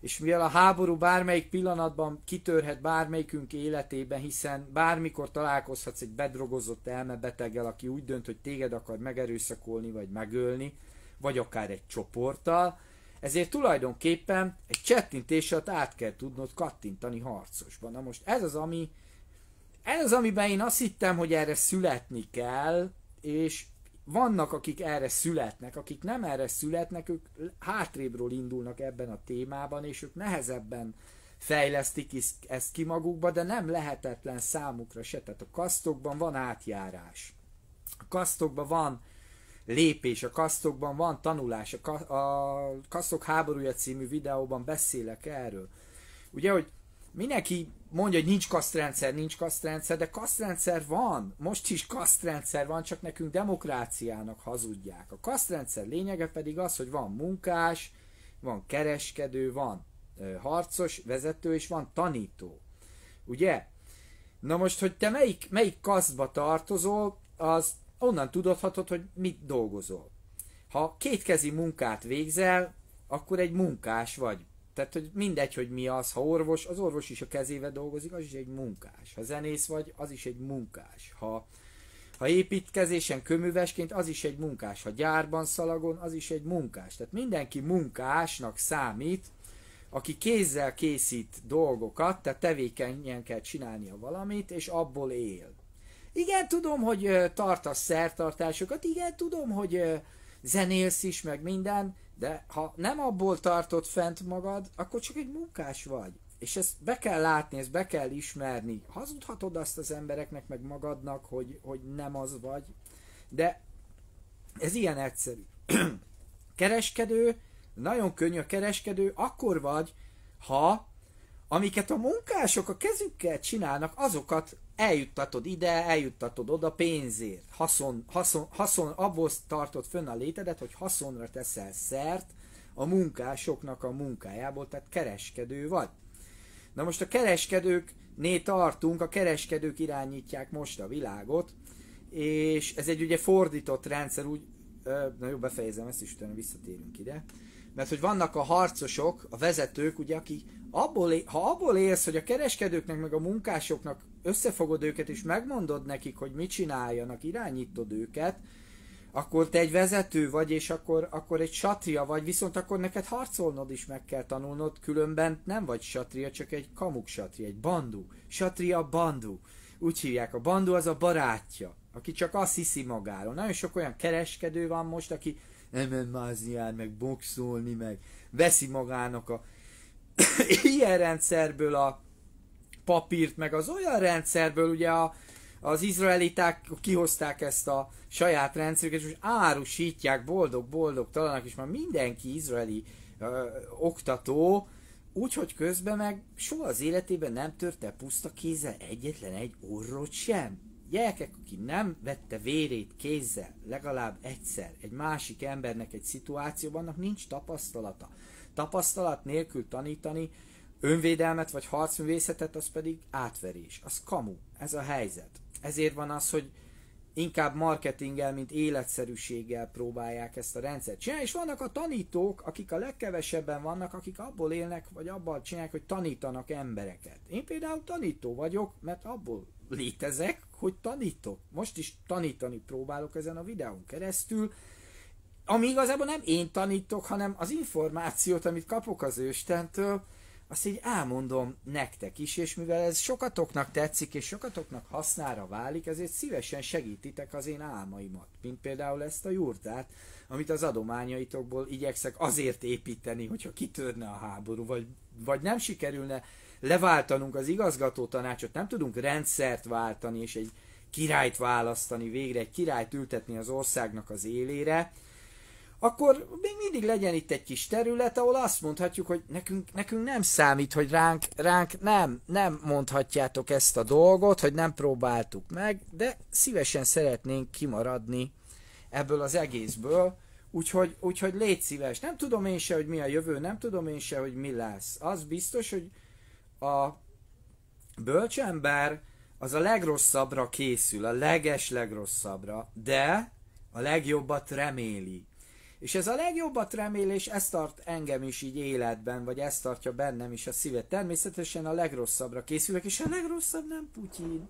És mivel a háború bármelyik pillanatban kitörhet bármelyikünk életében, hiszen bármikor találkozhatsz egy bedrogozott elmebeteggel, aki úgy dönt, hogy téged akar megerőszakolni vagy megölni, vagy akár egy csoporttal, ezért tulajdonképpen egy csettintés alatt át kell tudnod kattintani harcosban. Na most ez az, ami ez az, amiben én azt hittem, hogy erre születni kell, és vannak, akik erre születnek, akik nem erre születnek, ők hátrébről indulnak ebben a témában, és ők nehezebben fejlesztik ezt ki magukba, de nem lehetetlen számukra se. Tehát a kasztokban van átjárás. A kasztokban van lépés a kasztokban, van tanulás. A, ka- a Kasztok háborúja című videóban beszélek erről. Ugye, hogy mindenki mondja, hogy nincs kasztrendszer, nincs kasztrendszer, de kasztrendszer van. Most is kasztrendszer van, csak nekünk demokráciának hazudják. A kasztrendszer lényege pedig az, hogy van munkás, van kereskedő, van harcos, vezető, és van tanító. Ugye? Na most, hogy te melyik, melyik kasztba tartozol, az onnan tudhatod, hogy mit dolgozol. Ha kétkezi munkát végzel, akkor egy munkás vagy. Tehát, hogy mindegy, hogy mi az, ha orvos, az orvos is a kezével dolgozik, az is egy munkás. Ha zenész vagy, az is egy munkás. Ha, ha építkezésen köművesként, az is egy munkás. Ha gyárban szalagon, az is egy munkás. Tehát mindenki munkásnak számít, aki kézzel készít dolgokat, tehát tevékenyen kell csinálnia valamit, és abból él. Igen, tudom, hogy tartasz szertartásokat, igen, tudom, hogy zenélsz is, meg minden, de ha nem abból tartod fent magad, akkor csak egy munkás vagy. És ezt be kell látni, ezt be kell ismerni. Hazudhatod azt az embereknek, meg magadnak, hogy, hogy nem az vagy. De ez ilyen egyszerű. kereskedő, nagyon könnyű a kereskedő, akkor vagy, ha amiket a munkások a kezükkel csinálnak, azokat eljuttatod ide, eljuttatod oda pénzért. Haszon, haszon, haszon, abból tartod fönn a létedet, hogy haszonra teszel szert a munkásoknak a munkájából, tehát kereskedő vagy. Na most a kereskedőknél tartunk, a kereskedők irányítják most a világot, és ez egy ugye fordított rendszer, úgy, na jó, befejezem ezt is, utána visszatérünk ide, mert hogy vannak a harcosok, a vezetők, ugye, akik abból, ha abból élsz, hogy a kereskedőknek meg a munkásoknak összefogod őket, és megmondod nekik, hogy mit csináljanak, irányítod őket, akkor te egy vezető vagy, és akkor, akkor egy satria vagy, viszont akkor neked harcolnod is meg kell tanulnod, különben nem vagy satria, csak egy kamuk satria, egy bandu. Satria bandu. Úgy hívják, a bandu az a barátja, aki csak azt hiszi magáról. Nagyon sok olyan kereskedő van most, aki nem mázni meg boxolni, meg veszi magának a ilyen rendszerből a papírt, meg az olyan rendszerből ugye a, az izraeliták kihozták ezt a saját rendszerüket, és most árusítják boldog-boldog talanak, és már mindenki izraeli ö, oktató, úgyhogy közben meg soha az életében nem törte puszta kézzel egyetlen egy orrot sem. Gyerekek, aki nem vette vérét kézzel legalább egyszer egy másik embernek egy szituációban, annak nincs tapasztalata. Tapasztalat nélkül tanítani önvédelmet vagy harcművészetet, az pedig átverés. Az kamu. Ez a helyzet. Ezért van az, hogy inkább marketinggel, mint életszerűséggel próbálják ezt a rendszert csinálni, és vannak a tanítók, akik a legkevesebben vannak, akik abból élnek, vagy abban csinálják, hogy tanítanak embereket. Én például tanító vagyok, mert abból létezek, hogy tanítok. Most is tanítani próbálok ezen a videón keresztül, ami igazából nem én tanítok, hanem az információt, amit kapok az őstentől, azt így elmondom nektek is, és mivel ez sokatoknak tetszik, és sokatoknak hasznára válik, ezért szívesen segítitek az én álmaimat, mint például ezt a jurtát, amit az adományaitokból igyekszek azért építeni, hogyha kitörne a háború, vagy, vagy nem sikerülne leváltanunk az igazgató tanácsot, nem tudunk rendszert váltani, és egy királyt választani, végre egy királyt ültetni az országnak az élére, akkor még mindig legyen itt egy kis terület, ahol azt mondhatjuk, hogy nekünk, nekünk nem számít, hogy ránk, ránk nem, nem mondhatjátok ezt a dolgot, hogy nem próbáltuk meg, de szívesen szeretnénk kimaradni ebből az egészből, úgyhogy, úgyhogy légy szíves. Nem tudom én se, hogy mi a jövő, nem tudom én se, hogy mi lesz. Az biztos, hogy a bölcsember az a legrosszabbra készül, a leges legrosszabbra, de a legjobbat reméli. És ez a legjobbat remélés, ezt tart engem is így életben, vagy ezt tartja bennem is a szívet. Természetesen a legrosszabbra készülök, és a legrosszabb nem Putyin.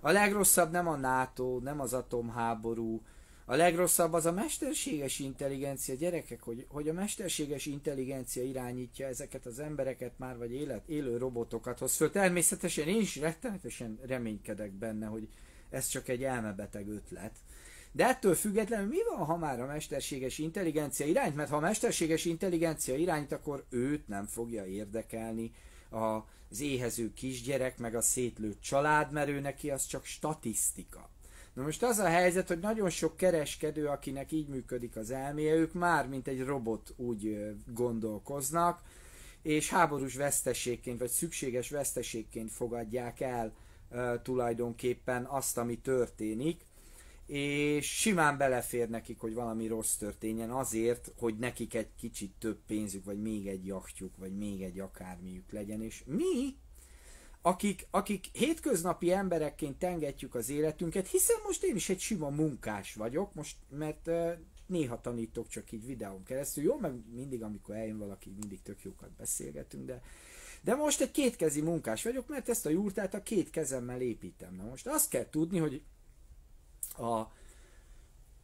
A legrosszabb nem a NATO, nem az atomháború. A legrosszabb az a mesterséges intelligencia, gyerekek, hogy, hogy a mesterséges intelligencia irányítja ezeket az embereket már, vagy élet, élő robotokat hoz föl. Természetesen én is rettenetesen reménykedek benne, hogy ez csak egy elmebeteg ötlet de ettől függetlenül mi van, ha már a mesterséges intelligencia irányt? Mert ha a mesterséges intelligencia irányt, akkor őt nem fogja érdekelni az éhező kisgyerek, meg a szétlőtt család, mert ő neki az csak statisztika. Na most az a helyzet, hogy nagyon sok kereskedő, akinek így működik az elméje, ők már mint egy robot úgy gondolkoznak, és háborús veszteségként, vagy szükséges veszteségként fogadják el tulajdonképpen azt, ami történik, és simán belefér nekik, hogy valami rossz történjen azért, hogy nekik egy kicsit több pénzük, vagy még egy jachtjuk, vagy még egy akármiük legyen, és mi, akik, akik hétköznapi emberekként tengetjük az életünket, hiszen most én is egy sima munkás vagyok, most, mert néha tanítok csak így videón keresztül. Jó, meg mindig, amikor eljön valaki, mindig tök jókat beszélgetünk, de de most egy kétkezi munkás vagyok, mert ezt a jurtát a két kezemmel építem. Na most azt kell tudni, hogy a,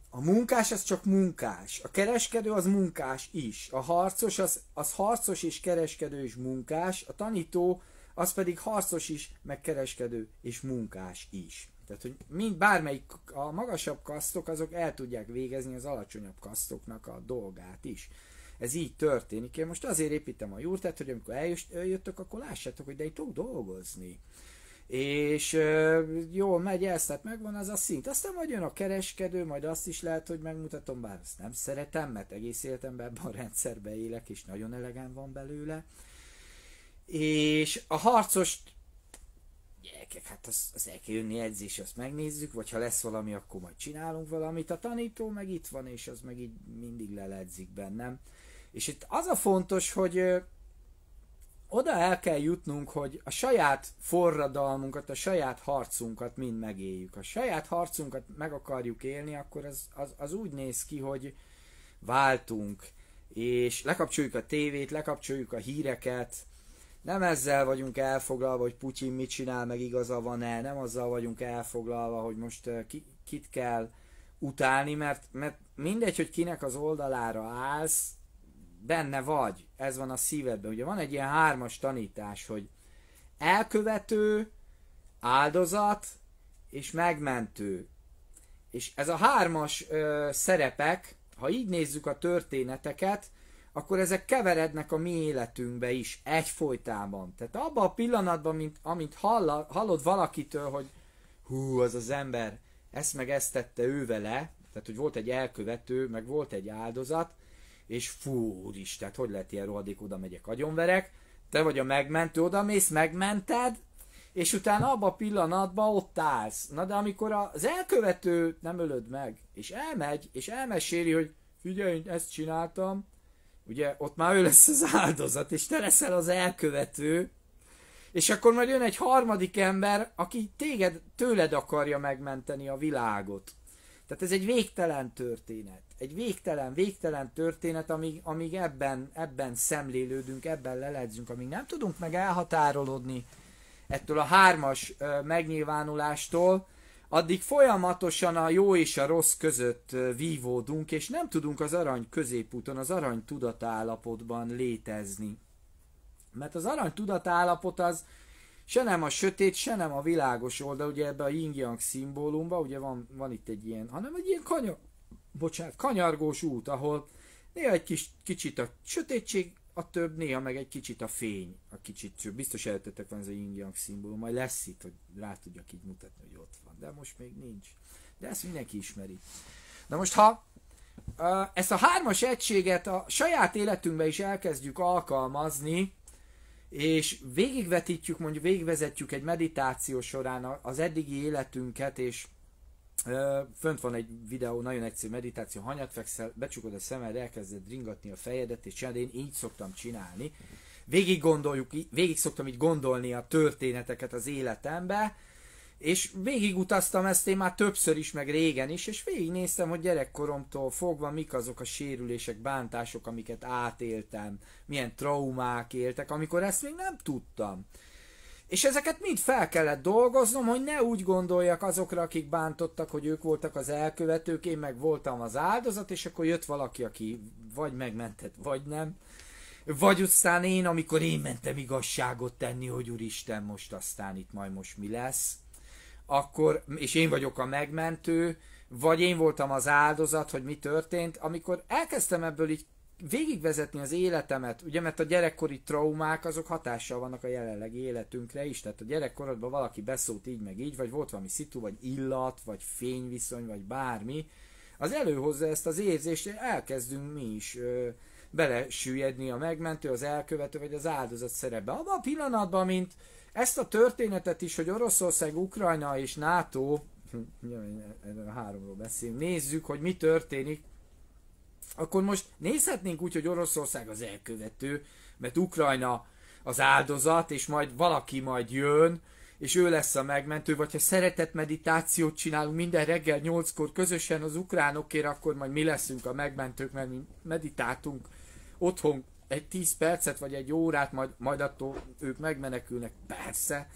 a munkás az csak munkás. A kereskedő az munkás is. A harcos az, az harcos és kereskedő és munkás. A tanító az pedig harcos is, meg kereskedő és munkás is. Tehát, hogy mind, bármelyik a magasabb kasztok, azok el tudják végezni az alacsonyabb kasztoknak a dolgát is. Ez így történik. Én most azért építem a jurtát, hogy amikor eljöttök, akkor lássátok, hogy de itt tudok dolgozni. És jól megy ez, tehát megvan az a szint. Aztán majd jön a kereskedő, majd azt is lehet, hogy megmutatom, bár azt nem szeretem, mert egész életemben ebben a rendszerbe élek, és nagyon elegem van belőle. És a harcost gyerekek, hát az, az el kell jönni edzés, azt megnézzük, vagy ha lesz valami, akkor majd csinálunk valamit. A tanító meg itt van, és az meg így mindig leledzik bennem. És itt az a fontos, hogy oda el kell jutnunk, hogy a saját forradalmunkat, a saját harcunkat mind megéljük. A saját harcunkat meg akarjuk élni, akkor az, az, az úgy néz ki, hogy váltunk, és lekapcsoljuk a tévét, lekapcsoljuk a híreket, nem ezzel vagyunk elfoglalva, hogy Putyin mit csinál, meg igaza van-e, nem azzal vagyunk elfoglalva, hogy most ki, kit kell utálni, mert, mert mindegy, hogy kinek az oldalára állsz, benne vagy, ez van a szívedben. Ugye van egy ilyen hármas tanítás, hogy elkövető, áldozat és megmentő. És ez a hármas ö, szerepek, ha így nézzük a történeteket, akkor ezek keverednek a mi életünkbe is egyfolytában. Tehát abban a pillanatban, mint, amint hall, hallod valakitől, hogy hú, az az ember ezt meg ezt tette ő vele, tehát hogy volt egy elkövető, meg volt egy áldozat, és fú, is, tehát hogy lehet ilyen rohadék, oda megyek, agyonverek, te vagy a megmentő, oda mész, megmented, és utána abban a pillanatban ott állsz. Na de amikor az elkövető nem ölöd meg, és elmegy, és elmeséli, hogy figyelj, ezt csináltam, ugye ott már ő lesz az áldozat, és te leszel az elkövető, és akkor majd jön egy harmadik ember, aki téged, tőled akarja megmenteni a világot. Tehát ez egy végtelen történet. Egy végtelen, végtelen történet, amíg, amíg ebben, ebben szemlélődünk, ebben leledzünk, amíg nem tudunk meg elhatárolódni ettől a hármas ö, megnyilvánulástól, addig folyamatosan a jó és a rossz között vívódunk, és nem tudunk az arany középúton, az arany tudatállapotban létezni. Mert az arany tudatállapot az se nem a sötét, se nem a világos oldal, ugye ebbe a yin-yang szimbólumba, ugye van, van itt egy ilyen, hanem egy ilyen kanyar, bocsánat, kanyargós út, ahol néha egy kis, kicsit a sötétség, a több, néha meg egy kicsit a fény, a kicsit, biztos előttetek van ez a yin-yang szimbólum, majd lesz itt, hogy rá tudjak így mutatni, hogy ott van, de most még nincs. De ezt mindenki ismeri. Na most, ha ezt a hármas egységet a saját életünkbe is elkezdjük alkalmazni, és végigvetítjük, mondjuk végigvezetjük egy meditáció során az eddigi életünket, és fönt van egy videó, nagyon egyszerű meditáció, hanyat fekszel, becsukod a szemed, elkezded ringatni a fejedet, és csinálni, én így szoktam csinálni. Végig gondoljuk, végig szoktam így gondolni a történeteket az életembe, és végigutaztam ezt én már többször is, meg régen is, és végignéztem, hogy gyerekkoromtól fogva mik azok a sérülések, bántások, amiket átéltem, milyen traumák éltek, amikor ezt még nem tudtam. És ezeket mind fel kellett dolgoznom, hogy ne úgy gondoljak azokra, akik bántottak, hogy ők voltak az elkövetők, én meg voltam az áldozat, és akkor jött valaki, aki vagy megmentett, vagy nem. Vagy aztán én, amikor én mentem igazságot tenni, hogy úristen, most aztán itt majd most mi lesz akkor, és én vagyok a megmentő, vagy én voltam az áldozat, hogy mi történt, amikor elkezdtem ebből így végigvezetni az életemet, ugye mert a gyerekkori traumák azok hatással vannak a jelenlegi életünkre is, tehát a gyerekkorodban valaki beszólt így meg így, vagy volt valami szitu, vagy illat, vagy fényviszony, vagy bármi, az előhozza ezt az érzést, és elkezdünk mi is ö, belesüllyedni a megmentő, az elkövető, vagy az áldozat szerepbe. Abban a pillanatban, mint ezt a történetet is, hogy Oroszország, Ukrajna és NATO, erről a háromról beszélünk, nézzük, hogy mi történik, akkor most nézhetnénk úgy, hogy Oroszország az elkövető, mert Ukrajna az áldozat, és majd valaki majd jön, és ő lesz a megmentő, vagy ha szeretett meditációt csinálunk minden reggel nyolckor közösen az ukránokért, akkor majd mi leszünk a megmentők, mert mi meditáltunk otthon egy 10 percet, vagy egy órát, majd, majd attól ők megmenekülnek. Persze,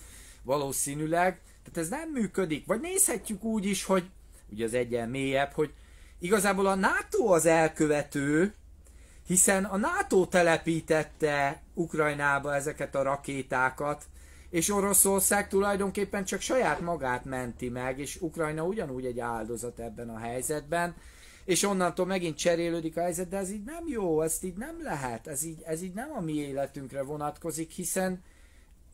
valószínűleg. Tehát ez nem működik. Vagy nézhetjük úgy is, hogy ugye az egyen mélyebb, hogy igazából a NATO az elkövető, hiszen a NATO telepítette Ukrajnába ezeket a rakétákat, és Oroszország tulajdonképpen csak saját magát menti meg, és Ukrajna ugyanúgy egy áldozat ebben a helyzetben, és onnantól megint cserélődik a helyzet, de ez így nem jó, ezt így nem lehet, ez így, ez így nem a mi életünkre vonatkozik, hiszen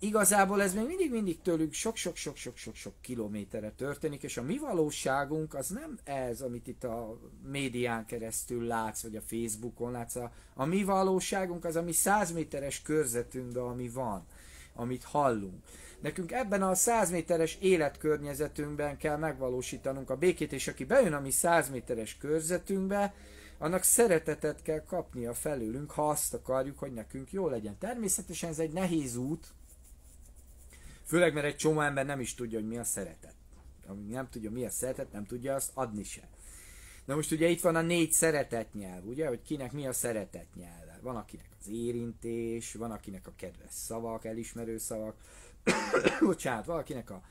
igazából ez még mindig-mindig tőlük sok-sok-sok-sok-sok kilométerre történik, és a mi valóságunk az nem ez, amit itt a médián keresztül látsz, vagy a Facebookon látsz. A, a mi valóságunk az a mi száz méteres körzetünkben, ami van, amit hallunk. Nekünk ebben a 100 méteres életkörnyezetünkben kell megvalósítanunk a békét, és aki bejön a mi 100 méteres körzetünkbe, annak szeretetet kell kapnia felőlünk, ha azt akarjuk, hogy nekünk jó legyen. Természetesen ez egy nehéz út, főleg mert egy csomó ember nem is tudja, hogy mi a szeretet. Ami nem tudja, mi a szeretet, nem tudja azt adni se. Na most ugye itt van a négy szeretetnyelv, ugye, hogy kinek mi a szeretetnyelve. Van akinek az érintés, van akinek a kedves szavak, elismerő szavak, bocsánat, valakinek a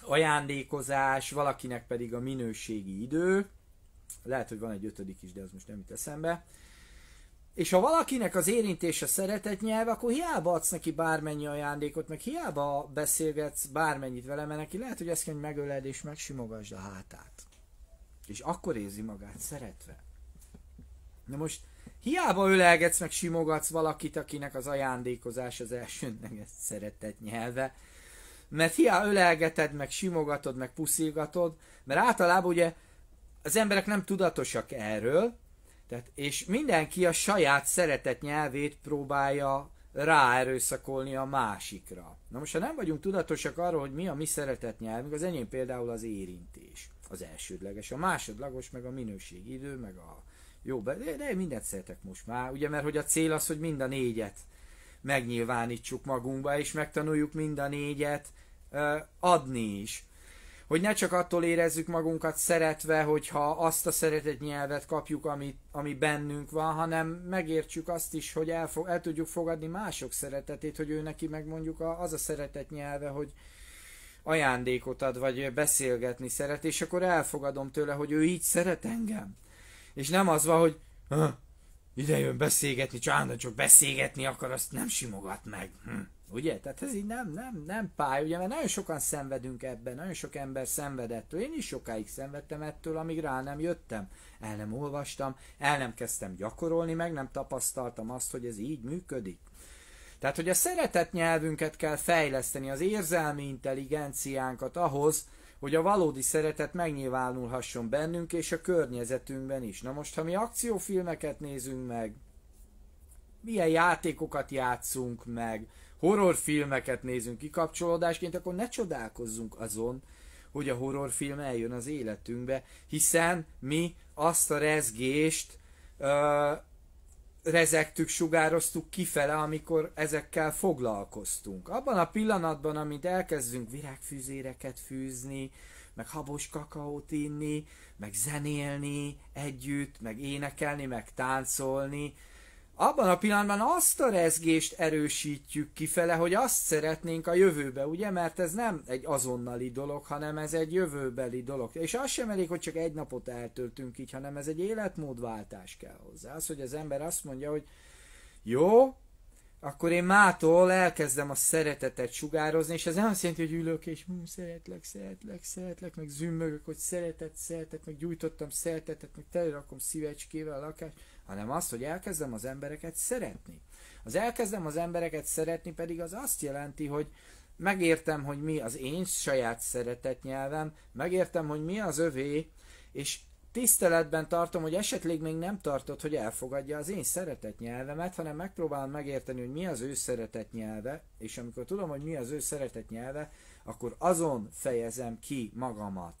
ajándékozás, valakinek pedig a minőségi idő, lehet, hogy van egy ötödik is, de az most nem jut eszembe. És ha valakinek az érintés a szeretet nyelv, akkor hiába adsz neki bármennyi ajándékot, meg hiába beszélgetsz bármennyit vele, mert neki lehet, hogy ezt kell, megöled és megsimogasd a hátát. És akkor érzi magát szeretve. Na most Hiába ölelgetsz meg simogatsz valakit, akinek az ajándékozás az elsőnek szeretett nyelve, mert hiába ölelgeted, meg simogatod, meg puszilgatod, mert általában ugye az emberek nem tudatosak erről, tehát, és mindenki a saját szeretett nyelvét próbálja ráerőszakolni a másikra. Na most, ha nem vagyunk tudatosak arról, hogy mi a mi szeretett nyelvünk, az enyém például az érintés, az elsődleges, a másodlagos, meg a minőségidő, meg a jó, de, de mindent szeretek most már, ugye, mert hogy a cél az, hogy mind a négyet megnyilvánítsuk magunkba, és megtanuljuk mind a négyet uh, adni is. Hogy ne csak attól érezzük magunkat szeretve, hogyha azt a szeretett nyelvet kapjuk, ami, ami bennünk van, hanem megértsük azt is, hogy el, el tudjuk fogadni mások szeretetét, hogy ő neki meg mondjuk a, az a szeretett nyelve, hogy ajándékot ad, vagy beszélgetni szeret, és akkor elfogadom tőle, hogy ő így szeret engem és nem az van, hogy ide jön beszélgetni, csak csak beszélgetni akar, azt nem simogat meg. Hm. Ugye? Tehát ez így nem, nem, nem pály, ugye, mert nagyon sokan szenvedünk ebben, nagyon sok ember szenvedettől. Én is sokáig szenvedtem ettől, amíg rá nem jöttem. El nem olvastam, el nem kezdtem gyakorolni, meg nem tapasztaltam azt, hogy ez így működik. Tehát, hogy a szeretett nyelvünket kell fejleszteni, az érzelmi intelligenciánkat ahhoz, hogy a valódi szeretet megnyilvánulhasson bennünk és a környezetünkben is. Na most, ha mi akciófilmeket nézünk meg, milyen játékokat játszunk meg, horrorfilmeket nézünk kikapcsolódásként, akkor ne csodálkozzunk azon, hogy a horrorfilm eljön az életünkbe, hiszen mi azt a rezgést ö, rezegtük, sugároztuk kifele, amikor ezekkel foglalkoztunk. Abban a pillanatban, amit elkezdünk virágfűzéreket fűzni, meg habos kakaót inni, meg zenélni együtt, meg énekelni, meg táncolni, abban a pillanatban azt a rezgést erősítjük kifele, hogy azt szeretnénk a jövőbe, ugye? Mert ez nem egy azonnali dolog, hanem ez egy jövőbeli dolog. És az sem elég, hogy csak egy napot eltöltünk így, hanem ez egy életmódváltás kell hozzá. Az, hogy az ember azt mondja, hogy jó, akkor én mától elkezdem a szeretetet sugározni, és ez nem azt jelenti, hogy ülök és hm, szeretlek, szeretlek, szeretlek, meg zümmögök, hogy szeretet, szeretet, meg gyújtottam szeretetet, meg telerakom szívecskével a lakást, hanem azt, hogy elkezdem az embereket szeretni. Az elkezdem az embereket szeretni pedig az azt jelenti, hogy megértem, hogy mi az én saját szeretet nyelvem, megértem, hogy mi az övé, és tiszteletben tartom, hogy esetleg még nem tartott, hogy elfogadja az én szeretet nyelvemet, hanem megpróbálom megérteni, hogy mi az ő szeretet nyelve, és amikor tudom, hogy mi az ő szeretet nyelve, akkor azon fejezem ki magamat.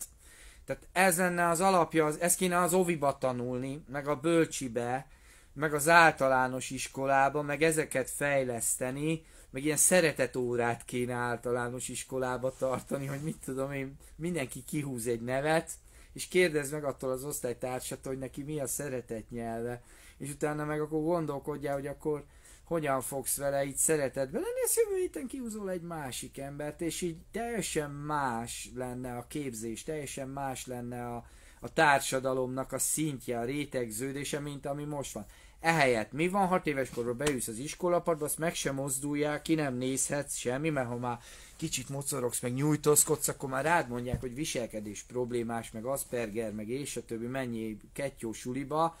Tehát ez lenne az alapja, ezt kéne az oviba tanulni, meg a bölcsibe, meg az általános iskolába, meg ezeket fejleszteni, meg ilyen szeretetórát kéne általános iskolába tartani, hogy mit tudom én, mindenki kihúz egy nevet, és kérdezd meg attól az osztálytársat, hogy neki mi a szeretet nyelve, és utána meg akkor gondolkodjál, hogy akkor hogyan fogsz vele így szeretetben lenni, és jövő héten kihúzol egy másik embert, és így teljesen más lenne a képzés, teljesen más lenne a, a társadalomnak a szintje, a rétegződése, mint ami most van. Ehelyett mi van, hat éves korban beülsz az iskolapadba, azt meg sem mozdulják, ki nem nézhetsz semmi, mert ha már kicsit mocorogsz, meg nyújtózkodsz, akkor már rád mondják, hogy viselkedés problémás, meg Asperger, meg és a többi, mennyi kettyó suliba,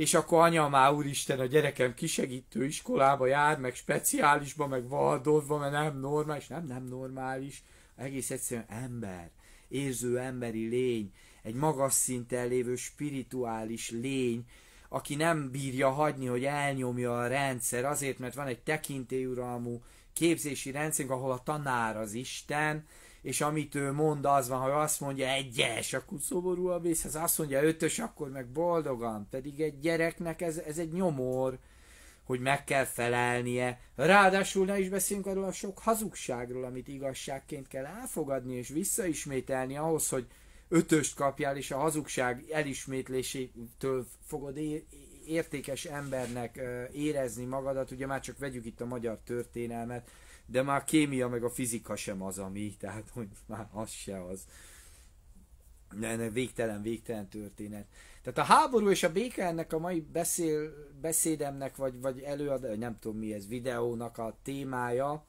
és akkor anya már úristen, a gyerekem kisegítő iskolába jár, meg speciálisba, meg Waldorfba, mert nem normális, nem, nem normális, egész egyszerűen ember, érző emberi lény, egy magas szinten lévő spirituális lény, aki nem bírja hagyni, hogy elnyomja a rendszer, azért, mert van egy tekintélyuralmú képzési rendszerünk, ahol a tanár az Isten, és amit ő mond, az van, ha azt mondja egyes, akkor szoború a vész, ha azt mondja ötös, akkor meg boldogan. Pedig egy gyereknek ez, ez egy nyomor, hogy meg kell felelnie. Ráadásul ne is beszéljünk arról a sok hazugságról, amit igazságként kell elfogadni és visszaismételni ahhoz, hogy ötöst kapjál, és a hazugság elismétlésétől fogod értékes embernek érezni magadat. Ugye már csak vegyük itt a magyar történelmet, de már kémia meg a fizika sem az, ami, tehát hogy már az se az. Ne, ne, végtelen, végtelen történet. Tehát a háború és a béke ennek a mai beszél, beszédemnek, vagy, vagy előad, nem tudom mi ez, videónak a témája,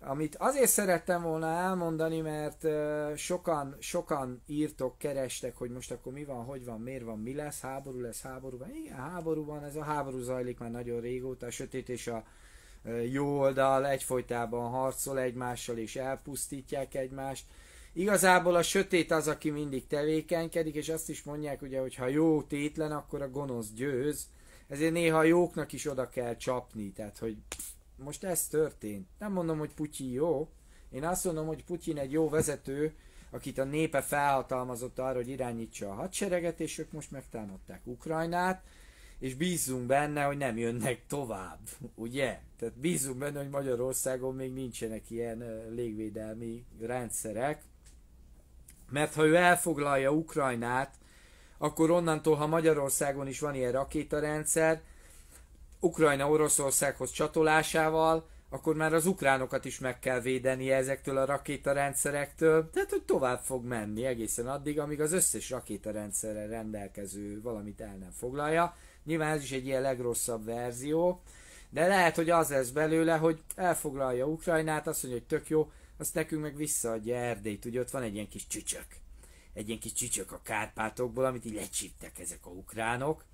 amit azért szerettem volna elmondani, mert sokan, sokan írtok, kerestek, hogy most akkor mi van, hogy van, miért van, mi lesz, háború lesz, háború van. Igen, háború van, ez a háború zajlik már nagyon régóta, a sötét és a jó oldal egyfolytában harcol egymással és elpusztítják egymást. Igazából a sötét az, aki mindig tevékenykedik, és azt is mondják, ugye, hogy ha jó tétlen, akkor a gonosz győz. Ezért néha a jóknak is oda kell csapni, tehát hogy most ez történt. Nem mondom, hogy Putyin jó, én azt mondom, hogy Putyin egy jó vezető, akit a népe felhatalmazott arra, hogy irányítsa a hadsereget, és ők most megtámadták Ukrajnát, és bízunk benne, hogy nem jönnek tovább, ugye? Tehát bízunk benne, hogy Magyarországon még nincsenek ilyen légvédelmi rendszerek, mert ha ő elfoglalja Ukrajnát, akkor onnantól, ha Magyarországon is van ilyen rakétarendszer, Ukrajna Oroszországhoz csatolásával, akkor már az ukránokat is meg kell védeni ezektől a rakétarendszerektől, tehát hogy tovább fog menni egészen addig, amíg az összes rakétarendszerrel rendelkező valamit el nem foglalja. Nyilván ez is egy ilyen legrosszabb verzió, de lehet, hogy az lesz belőle, hogy elfoglalja Ukrajnát, azt mondja, hogy tök jó, azt nekünk meg visszaadja Erdélyt, ugye ott van egy ilyen kis csücsök, egy ilyen kis csücsök a Kárpátokból, amit így lecsíptek ezek a ukránok,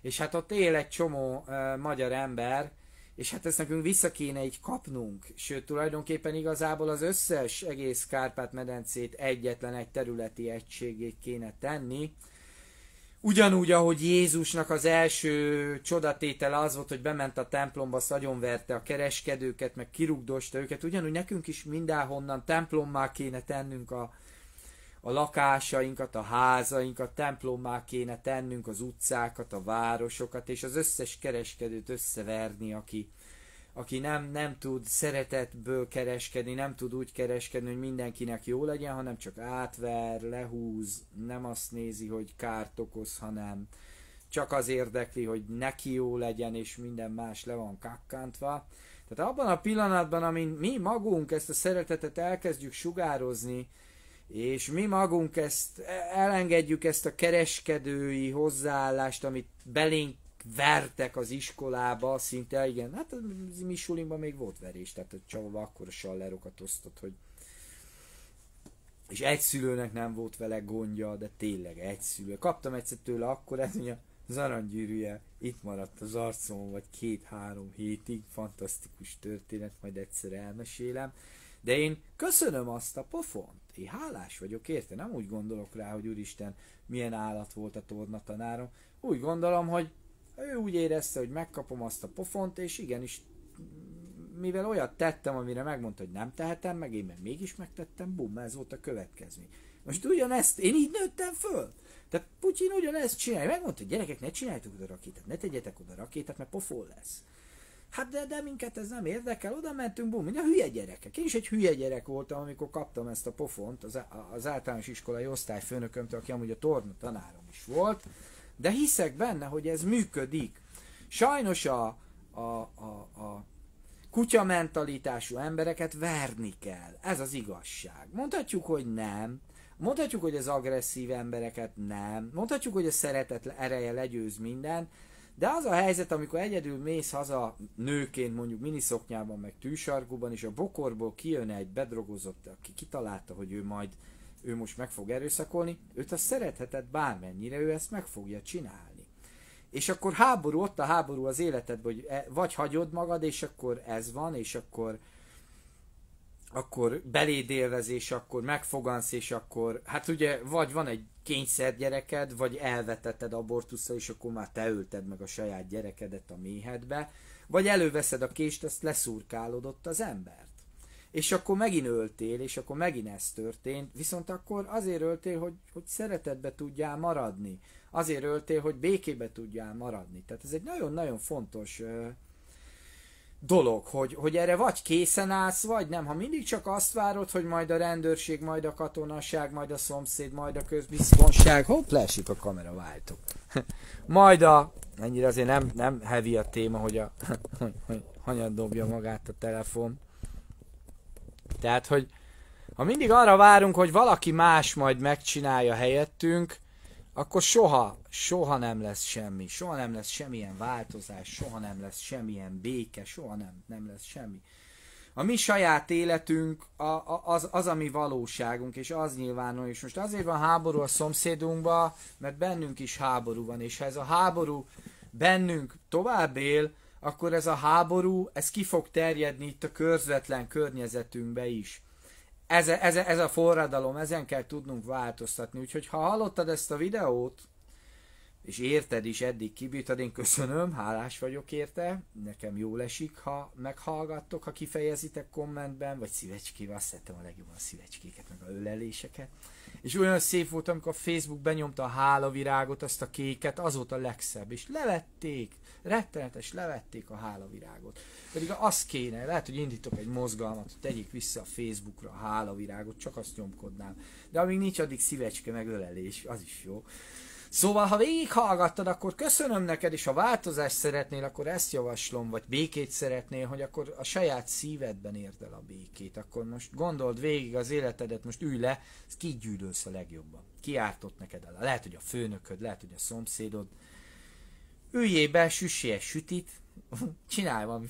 és hát ott él egy csomó uh, magyar ember, és hát ezt nekünk vissza kéne így kapnunk, sőt tulajdonképpen igazából az összes egész Kárpát-medencét egyetlen egy területi egységét kéne tenni, Ugyanúgy, ahogy Jézusnak az első csodatétele az volt, hogy bement a templomba, szagyonverte a kereskedőket, meg kirugdosta őket, ugyanúgy nekünk is mindenhonnan templommá kéne tennünk a, a lakásainkat, a házainkat, templommá kéne tennünk az utcákat, a városokat, és az összes kereskedőt összeverni, aki, aki nem, nem tud szeretetből kereskedni, nem tud úgy kereskedni, hogy mindenkinek jó legyen, hanem csak átver, lehúz, nem azt nézi, hogy kárt okoz, hanem csak az érdekli, hogy neki jó legyen, és minden más le van kakkantva. Tehát abban a pillanatban, amin mi magunk ezt a szeretetet elkezdjük sugározni, és mi magunk ezt elengedjük ezt a kereskedői hozzáállást, amit belénk vertek az iskolába, szinte igen, hát a mi sulinkban még volt verés, tehát a csava akkor sallerokat osztott, hogy és egy szülőnek nem volt vele gondja, de tényleg egy szülő. Kaptam egyszer tőle akkor, ez mondja, az aranygyűrűje itt maradt az arcom, vagy két-három hétig, fantasztikus történet, majd egyszer elmesélem. De én köszönöm azt a pofont, én hálás vagyok érte, nem úgy gondolok rá, hogy úristen, milyen állat volt a tornatanárom. Úgy gondolom, hogy ő úgy érezte, hogy megkapom azt a pofont, és igenis, mivel olyat tettem, amire megmondta, hogy nem tehetem meg, én meg mégis megtettem, bum, ez volt a következmény. Most ugyanezt, én így nőttem föl. Tehát Putyin ugyanezt csinálja. Megmondta, hogy gyerekek, ne csináljátok oda rakétát, ne tegyetek oda rakétát, mert pofol lesz. Hát de, de minket ez nem érdekel, oda mentünk, bum, a hülye gyerekek. Én is egy hülye gyerek voltam, amikor kaptam ezt a pofont az, az általános iskolai osztályfőnökömtől, aki amúgy a torna tanárom is volt, de hiszek benne, hogy ez működik. Sajnos a, a, a, a kutya mentalitású embereket verni kell. Ez az igazság. Mondhatjuk, hogy nem. Mondhatjuk, hogy az agresszív embereket nem. Mondhatjuk, hogy a szeretet ereje legyőz minden. De az a helyzet, amikor egyedül mész haza nőként, mondjuk miniszoknyában, meg tűsargóban, és a bokorból kijön egy bedrogozott, aki kitalálta, hogy ő majd, ő most meg fog erőszakolni, őt azt szeretheted bármennyire, ő ezt meg fogja csinálni. És akkor háború, ott a háború az életedben, hogy e, vagy hagyod magad, és akkor ez van, és akkor akkor belédélvezés, akkor megfogansz, és akkor, hát ugye, vagy van egy kényszer gyereked, vagy elvetetted abortusszal, és akkor már te ölted meg a saját gyerekedet a méhedbe, vagy előveszed a kést, azt leszurkálod ott az embert. És akkor megint öltél, és akkor megint ez történt, viszont akkor azért öltél, hogy, hogy szeretetbe tudjál maradni. Azért öltél, hogy békébe tudjál maradni. Tehát ez egy nagyon-nagyon fontos dolog, hogy, hogy erre vagy készen állsz, vagy nem. Ha mindig csak azt várod, hogy majd a rendőrség, majd a katonaság, majd a szomszéd, majd a közbiztonság, hopp, leesik a kamera, váltok. majd a, ennyire azért nem, nem heavy a téma, hogy a, hanyat dobja magát a telefon. Tehát, hogy ha mindig arra várunk, hogy valaki más majd megcsinálja helyettünk, akkor soha, soha nem lesz semmi, soha nem lesz semmilyen változás, soha nem lesz semmilyen béke, soha nem, nem lesz semmi. A mi saját életünk a, a, az, az a mi valóságunk, és az nyilvánul, és most azért van háború a szomszédunkba, mert bennünk is háború van, és ha ez a háború bennünk tovább él, akkor ez a háború, ez ki fog terjedni itt a közvetlen környezetünkbe is ez, ez, ez a forradalom, ezen kell tudnunk változtatni. Úgyhogy ha hallottad ezt a videót, és érted is, eddig kibírtad, én köszönöm, hálás vagyok érte, nekem jól esik, ha meghallgattok, ha kifejezitek kommentben, vagy szívecskével, azt szeretem a legjobban a szívecskéket, meg a öleléseket. És olyan szép volt, amikor a Facebook benyomta a hálavirágot, azt a kéket, az volt a legszebb, és levették, rettenetes, levették a hálavirágot. Pedig az kéne, lehet, hogy indítok egy mozgalmat, hogy tegyék vissza a Facebookra a hálavirágot, csak azt nyomkodnám. De amíg nincs, addig szívecske meg ölelés, az is jó. Szóval, ha végighallgattad, akkor köszönöm neked, és ha változást szeretnél, akkor ezt javaslom, vagy békét szeretnél, hogy akkor a saját szívedben érd el a békét. Akkor most gondold végig az életedet, most ülj le, ki gyűlölsz a legjobban. Ki ártott neked el? Lehet, hogy a főnököd, lehet, hogy a szomszédod. Üljél be, süssé egy sütit, csinálj valami,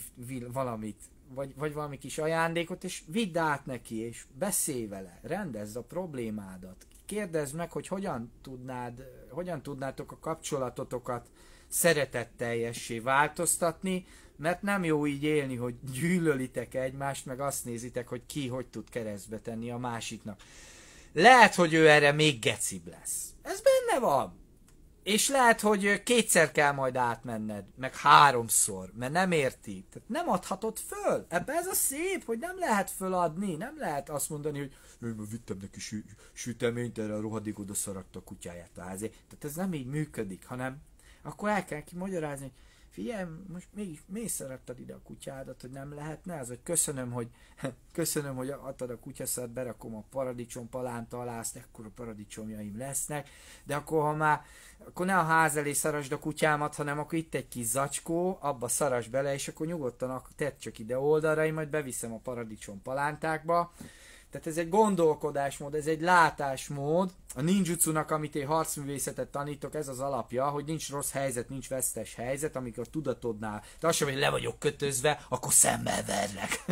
valamit, vagy, vagy valami kis ajándékot, és vidd át neki, és beszélj vele, rendezd a problémádat, kérdezd meg, hogy hogyan, tudnád, hogyan tudnátok a kapcsolatotokat szeretetteljessé változtatni, mert nem jó így élni, hogy gyűlölitek egymást, meg azt nézitek, hogy ki hogy tud keresztbe tenni a másiknak. Lehet, hogy ő erre még gecibb lesz. Ez benne van. És lehet, hogy kétszer kell majd átmenned, meg háromszor, mert nem érti. Tehát nem adhatod föl. Ebben ez a szép, hogy nem lehet föladni, nem lehet azt mondani, hogy én vittem neki sü- süteményt, erre a rohadék oda szaragta a kutyáját a házé. Tehát ez nem így működik, hanem akkor el kell ki magyarázni, hogy figyelj, most mégis miért szeretted ide a kutyádat, hogy nem lehetne? Az, hogy köszönöm, hogy köszönöm, hogy adtad a kutyaszart, berakom a paradicsom palánta alá, azt ekkora paradicsomjaim lesznek, de akkor ha már akkor ne a ház elé szarasd a kutyámat, hanem akkor itt egy kis zacskó, abba szaras bele, és akkor nyugodtan tedd csak ide oldalra, én majd beviszem a paradicsom palántákba, tehát ez egy gondolkodásmód, ez egy látásmód. A ninjutsunak, amit én harcművészetet tanítok, ez az alapja, hogy nincs rossz helyzet, nincs vesztes helyzet, amikor tudatodnál, te azt sem, hogy le vagyok kötözve, akkor szemmel verlek.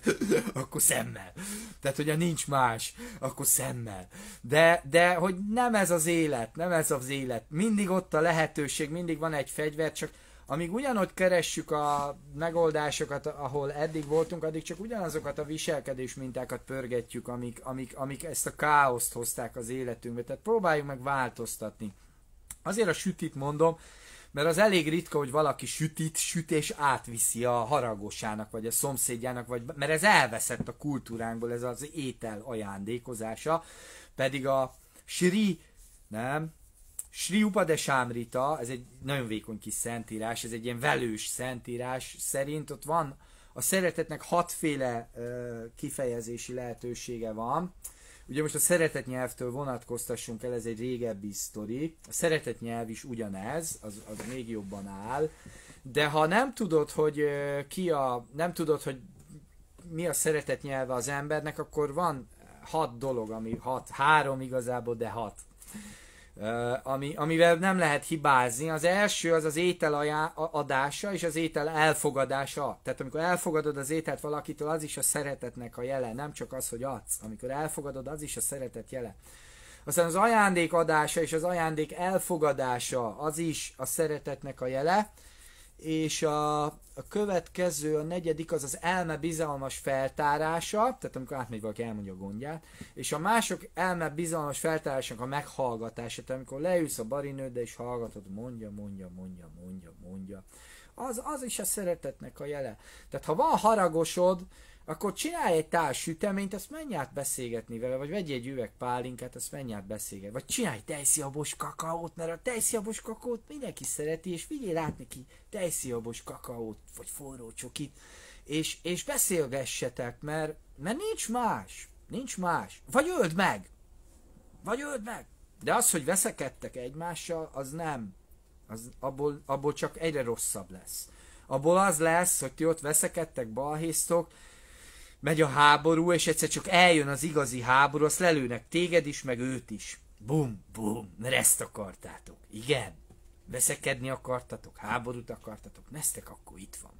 akkor szemmel. Tehát, hogyha nincs más, akkor szemmel. De, de, hogy nem ez az élet, nem ez az élet. Mindig ott a lehetőség, mindig van egy fegyver, csak amíg ugyanott keressük a megoldásokat, ahol eddig voltunk, addig csak ugyanazokat a viselkedés mintákat pörgetjük, amik, amik, amik ezt a káoszt hozták az életünkbe. Tehát próbáljuk meg változtatni. Azért a sütit mondom, mert az elég ritka, hogy valaki sütit, süt és átviszi a haragosának, vagy a szomszédjának, vagy, mert ez elveszett a kultúránkból, ez az étel ajándékozása, pedig a Sri, nem, Sri Upadesamrita, ez egy nagyon vékony kis szentírás, ez egy ilyen velős szentírás szerint, ott van a szeretetnek hatféle ö, kifejezési lehetősége van. Ugye most a szeretet nyelvtől vonatkoztassunk el, ez egy régebbi sztori. A szeretet nyelv is ugyanez, az, az még jobban áll. De ha nem tudod, hogy ö, ki a, nem tudod, hogy mi a szeretet nyelve az embernek, akkor van hat dolog, ami hat, három igazából, de hat ami, amivel nem lehet hibázni. Az első az az étel adása és az étel elfogadása. Tehát amikor elfogadod az ételt valakitől, az is a szeretetnek a jele, nem csak az, hogy adsz. Amikor elfogadod, az is a szeretet jele. Aztán az ajándék adása és az ajándék elfogadása, az is a szeretetnek a jele és a, a következő, a negyedik az az elme bizalmas feltárása, tehát amikor átmegy valaki elmondja a gondját, és a mások elme bizalmas feltárásának a meghallgatása, tehát amikor leülsz a barinőde és hallgatod, mondja, mondja, mondja, mondja, mondja, az, az is a szeretetnek a jele. Tehát ha van haragosod, akkor csinálj egy tál süteményt, azt menj át beszélgetni vele, vagy vegyél egy üveg pálinkát, azt menj át beszélgetni, vagy csinálj tejsziabos kakaót, mert a tejsziabos kakaót mindenki szereti, és vigyél át neki tejsziabos kakaót, vagy forró csokit, és, és beszélgessetek, mert, mert nincs más, nincs más. Vagy öld meg, vagy öld meg. De az, hogy veszekedtek egymással, az nem. Az, abból, abból csak egyre rosszabb lesz. Abból az lesz, hogy ti ott veszekedtek, balhéztok, megy a háború, és egyszer csak eljön az igazi háború, azt lelőnek téged is, meg őt is. Bum, bum, mert ezt akartátok. Igen, veszekedni akartatok, háborút akartatok, neztek, akkor itt van.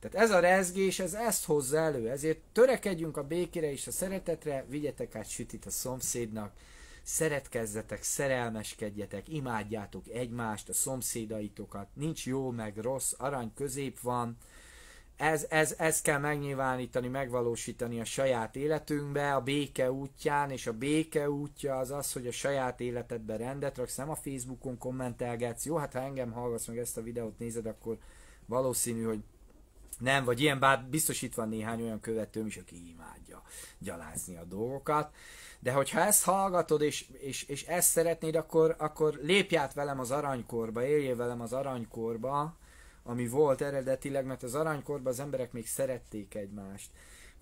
Tehát ez a rezgés, ez ezt hozza elő, ezért törekedjünk a békére és a szeretetre, vigyetek át sütit a szomszédnak, szeretkezzetek, szerelmeskedjetek, imádjátok egymást, a szomszédaitokat, nincs jó meg rossz, arany közép van, ez, ez, ez kell megnyilvánítani, megvalósítani a saját életünkbe, a béke útján, és a béke útja az az, hogy a saját életedben rendet raksz, nem a Facebookon kommentelgetsz, jó, hát ha engem hallgatsz meg ezt a videót nézed, akkor valószínű, hogy nem, vagy ilyen, bár biztos itt van néhány olyan követőm is, aki imádja gyalázni a dolgokat, de hogyha ezt hallgatod, és, és, és ezt szeretnéd, akkor, akkor lépj át velem az aranykorba, éljél velem az aranykorba, ami volt eredetileg, mert az aranykorban az emberek még szerették egymást.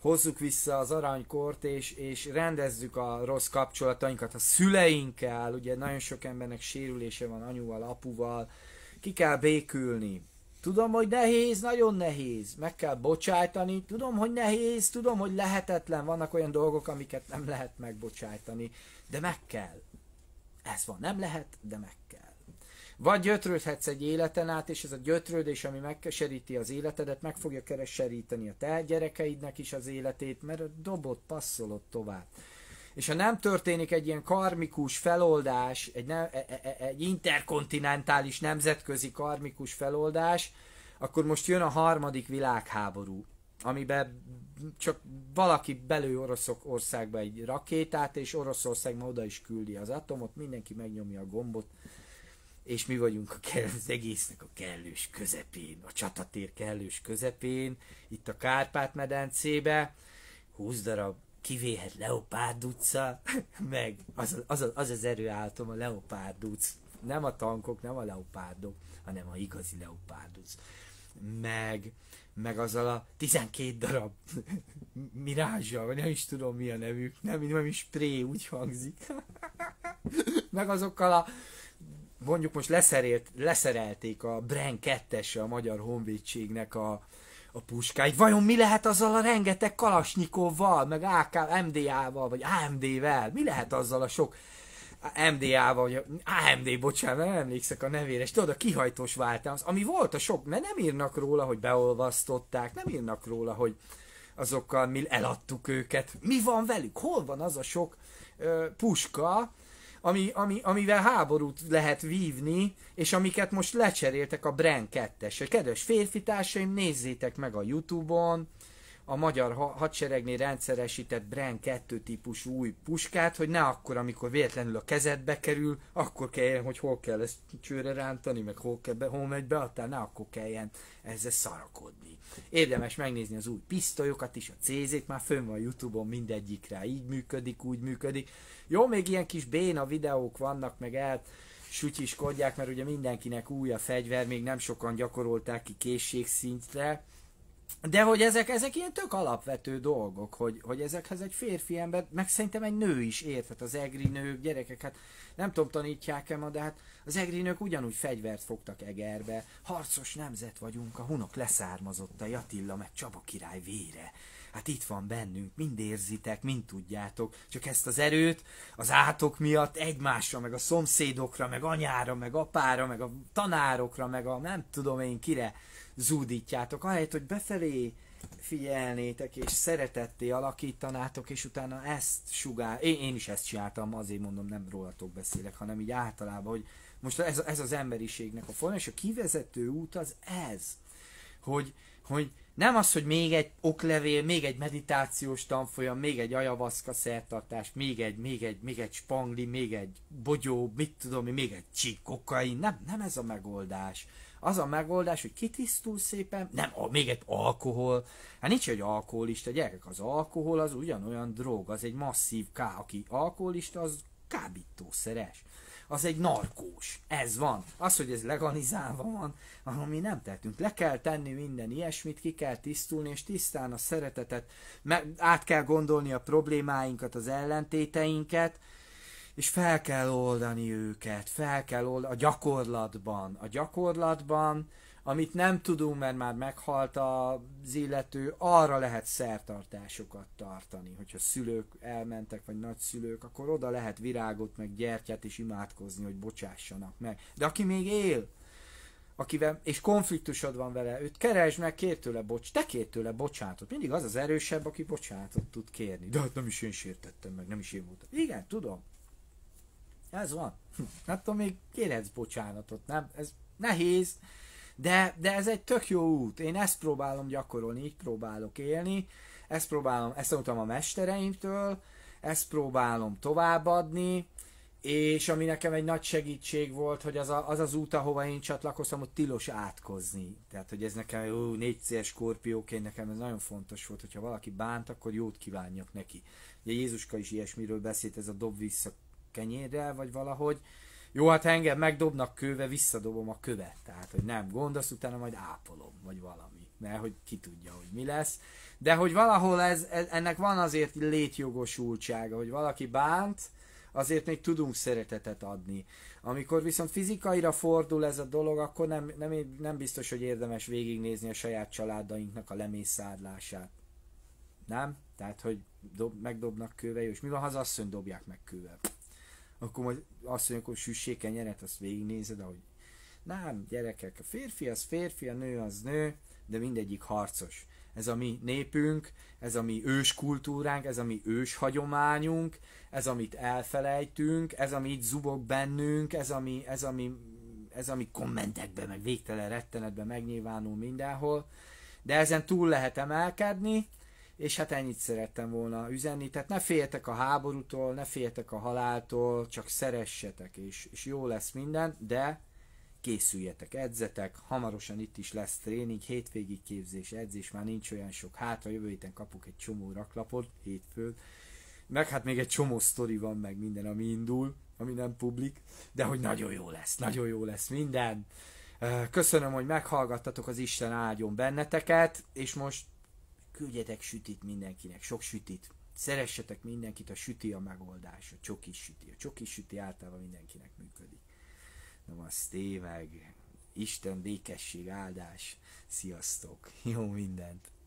Hozzuk vissza az aranykort, és, és rendezzük a rossz kapcsolatainkat a szüleinkkel, ugye nagyon sok embernek sérülése van anyuval, apuval, ki kell békülni. Tudom, hogy nehéz, nagyon nehéz. Meg kell bocsájtani. Tudom, hogy nehéz, tudom, hogy lehetetlen. Vannak olyan dolgok, amiket nem lehet megbocsájtani. De meg kell. Ez van. Nem lehet, de meg vagy gyötrődhetsz egy életen át, és ez a gyötrődés, ami megkeseríti az életedet, meg fogja keseríteni a te gyerekeidnek is az életét, mert a dobot passzolod tovább. És ha nem történik egy ilyen karmikus feloldás, egy, ne, e, e, e, egy interkontinentális nemzetközi karmikus feloldás, akkor most jön a harmadik világháború, amiben csak valaki belő Oroszországba egy rakétát, és Oroszország ma oda is küldi az atomot, mindenki megnyomja a gombot, és mi vagyunk a kell, az egésznek a kellős közepén, a csatatér kellős közepén, itt a Kárpát-medencébe, 20 darab kivéhet Leopárd utca, meg az az, az, az, az erőálltom a Leopárd utc. Nem a tankok, nem a leopárdok, hanem a igazi Leopárd. Meg, meg azzal a 12 darab mirázsa, vagy nem is tudom mi a nevük, nem, nem is spré, úgy hangzik. meg azokkal a mondjuk most leszerelt, leszerelték a Bren 2 a Magyar Honvédségnek a, a puskáit. Vajon mi lehet azzal a rengeteg Kalasnyikovval, meg AK, MDA-val, vagy AMD-vel? Mi lehet azzal a sok MDA-val, vagy AMD, bocsánat, nem emlékszek a nevére, és tudod, a kihajtós váltám, az, ami volt a sok, mert nem írnak róla, hogy beolvasztották, nem írnak róla, hogy azokkal mi eladtuk őket. Mi van velük? Hol van az a sok ö, puska, ami, ami, amivel háborút lehet vívni, és amiket most lecseréltek a Bren 2-es. Kedves férfi társaim, nézzétek meg a Youtube-on, a magyar hadseregnél rendszeresített Bren 2 típusú új puskát, hogy ne akkor, amikor véletlenül a kezedbe kerül, akkor kelljen, hogy hol kell ezt csőre rántani, meg hol, kell be, hol megy be, attán ne akkor kelljen ezzel szarakodni. Érdemes megnézni az új pisztolyokat is, a CZ-t, már fönn van Youtube-on mindegyikre, így működik, úgy működik. Jó, még ilyen kis béna videók vannak, meg el sütyiskodják, mert ugye mindenkinek új a fegyver, még nem sokan gyakorolták ki készségszintre, de hogy ezek, ezek ilyen tök alapvető dolgok, hogy, hogy ezekhez egy férfi ember, meg szerintem egy nő is érthet, az egri nők, gyerekek, hát nem tudom tanítják-e ma, de hát az egri nők ugyanúgy fegyvert fogtak Egerbe, harcos nemzet vagyunk, a hunok leszármazott a Jatilla meg Csaba király vére. Hát itt van bennünk, mind érzitek, mind tudjátok, csak ezt az erőt az átok miatt egymásra, meg a szomszédokra, meg anyára, meg apára, meg a tanárokra, meg a nem tudom én kire zúdítjátok, ahelyett, hogy befelé figyelnétek, és szeretetté alakítanátok, és utána ezt sugár... Én, én is ezt csináltam, azért mondom, nem rólatok beszélek, hanem így általában, hogy most ez, ez az emberiségnek a forma, és a kivezető út az ez, hogy, hogy nem az, hogy még egy oklevél, még egy meditációs tanfolyam, még egy ajavaszka szertartás, még egy, még egy, még egy spangli, még egy bogyó, mit tudom, még egy csík kokain, nem, nem ez a megoldás az a megoldás, hogy kitisztul szépen, nem, a, még egy alkohol, hát nincs egy alkoholista, gyerekek, az alkohol az ugyanolyan drog, az egy masszív ká, aki alkoholista, az kábítószeres. Az egy narkós. Ez van. Az, hogy ez legalizálva van, ami nem tettünk. Le kell tenni minden ilyesmit, ki kell tisztulni, és tisztán a szeretetet, át kell gondolni a problémáinkat, az ellentéteinket, és fel kell oldani őket, fel kell oldani a gyakorlatban. A gyakorlatban, amit nem tudunk, mert már meghalt az illető, arra lehet szertartásokat tartani. Hogyha szülők elmentek, vagy nagyszülők, akkor oda lehet virágot, meg gyertyát, és imádkozni, hogy bocsássanak meg. De aki még él, akivel, és konfliktusod van vele, őt keresd meg, kér tőle bocs, te kér tőle bocsánatot. Mindig az az erősebb, aki bocsánatot tud kérni. De hát nem is én sértettem meg, nem is én voltam. Igen, tudom. Ez van. Attól még kérhetsz bocsánatot, nem? Ez nehéz, de, de ez egy tök jó út. Én ezt próbálom gyakorolni, így próbálok élni, ezt próbálom, ezt tanultam a mestereimtől, ezt próbálom továbbadni, és ami nekem egy nagy segítség volt, hogy az a, az, az út, ahova én csatlakoztam, ott tilos átkozni. Tehát, hogy ez nekem, jó, négyszeres skorpióként nekem ez nagyon fontos volt, hogyha valaki bánt, akkor jót kívánjak neki. Ugye Jézuska is ilyesmiről beszélt, ez a dob vissza kenyérrel, vagy valahogy. Jó, hát engem megdobnak kőve, visszadobom a követ. Tehát, hogy nem gondolsz, utána majd ápolom, vagy valami. Mert hogy ki tudja, hogy mi lesz. De hogy valahol ez, ez ennek van azért létjogosultsága, hogy valaki bánt, azért még tudunk szeretetet adni. Amikor viszont fizikaira fordul ez a dolog, akkor nem, nem, nem biztos, hogy érdemes végignézni a saját családainknak a lemészárlását. Nem? Tehát, hogy dob, megdobnak kővel, és mi van, ha az asszony dobják meg kővel? Akkor majd azt mondjuk, hogy süssék kenyeret, azt végignézed, ahogy nem, gyerekek, a férfi az férfi, a nő az nő, de mindegyik harcos. Ez a mi népünk, ez a mi ős kultúránk, ez a mi ős hagyományunk, ez amit elfelejtünk, ez ami itt zubog bennünk, ez ami, ez ami, ez ami kommentekben, meg végtelen rettenetben megnyilvánul mindenhol. De ezen túl lehet emelkedni, és hát ennyit szerettem volna üzenni, tehát ne féljetek a háborútól, ne féljetek a haláltól, csak szeressetek, és, és jó lesz minden, de készüljetek, edzetek, hamarosan itt is lesz tréning, hétvégi képzés, edzés, már nincs olyan sok, hátra. Jövő héten kapok egy csomó raklapot, hétfőn, meg hát még egy csomó sztori van, meg minden, ami indul, ami nem publik, de hogy nagyon jó lesz, nagyon jó lesz minden. Köszönöm, hogy meghallgattatok, az Isten áldjon benneteket, és most küldjetek sütit mindenkinek, sok sütit. Szeressetek mindenkit, a süti a megoldás, a csokis süti. A csokis süti általában mindenkinek működik. Na azt meg Isten békesség, áldás. Sziasztok! Jó mindent!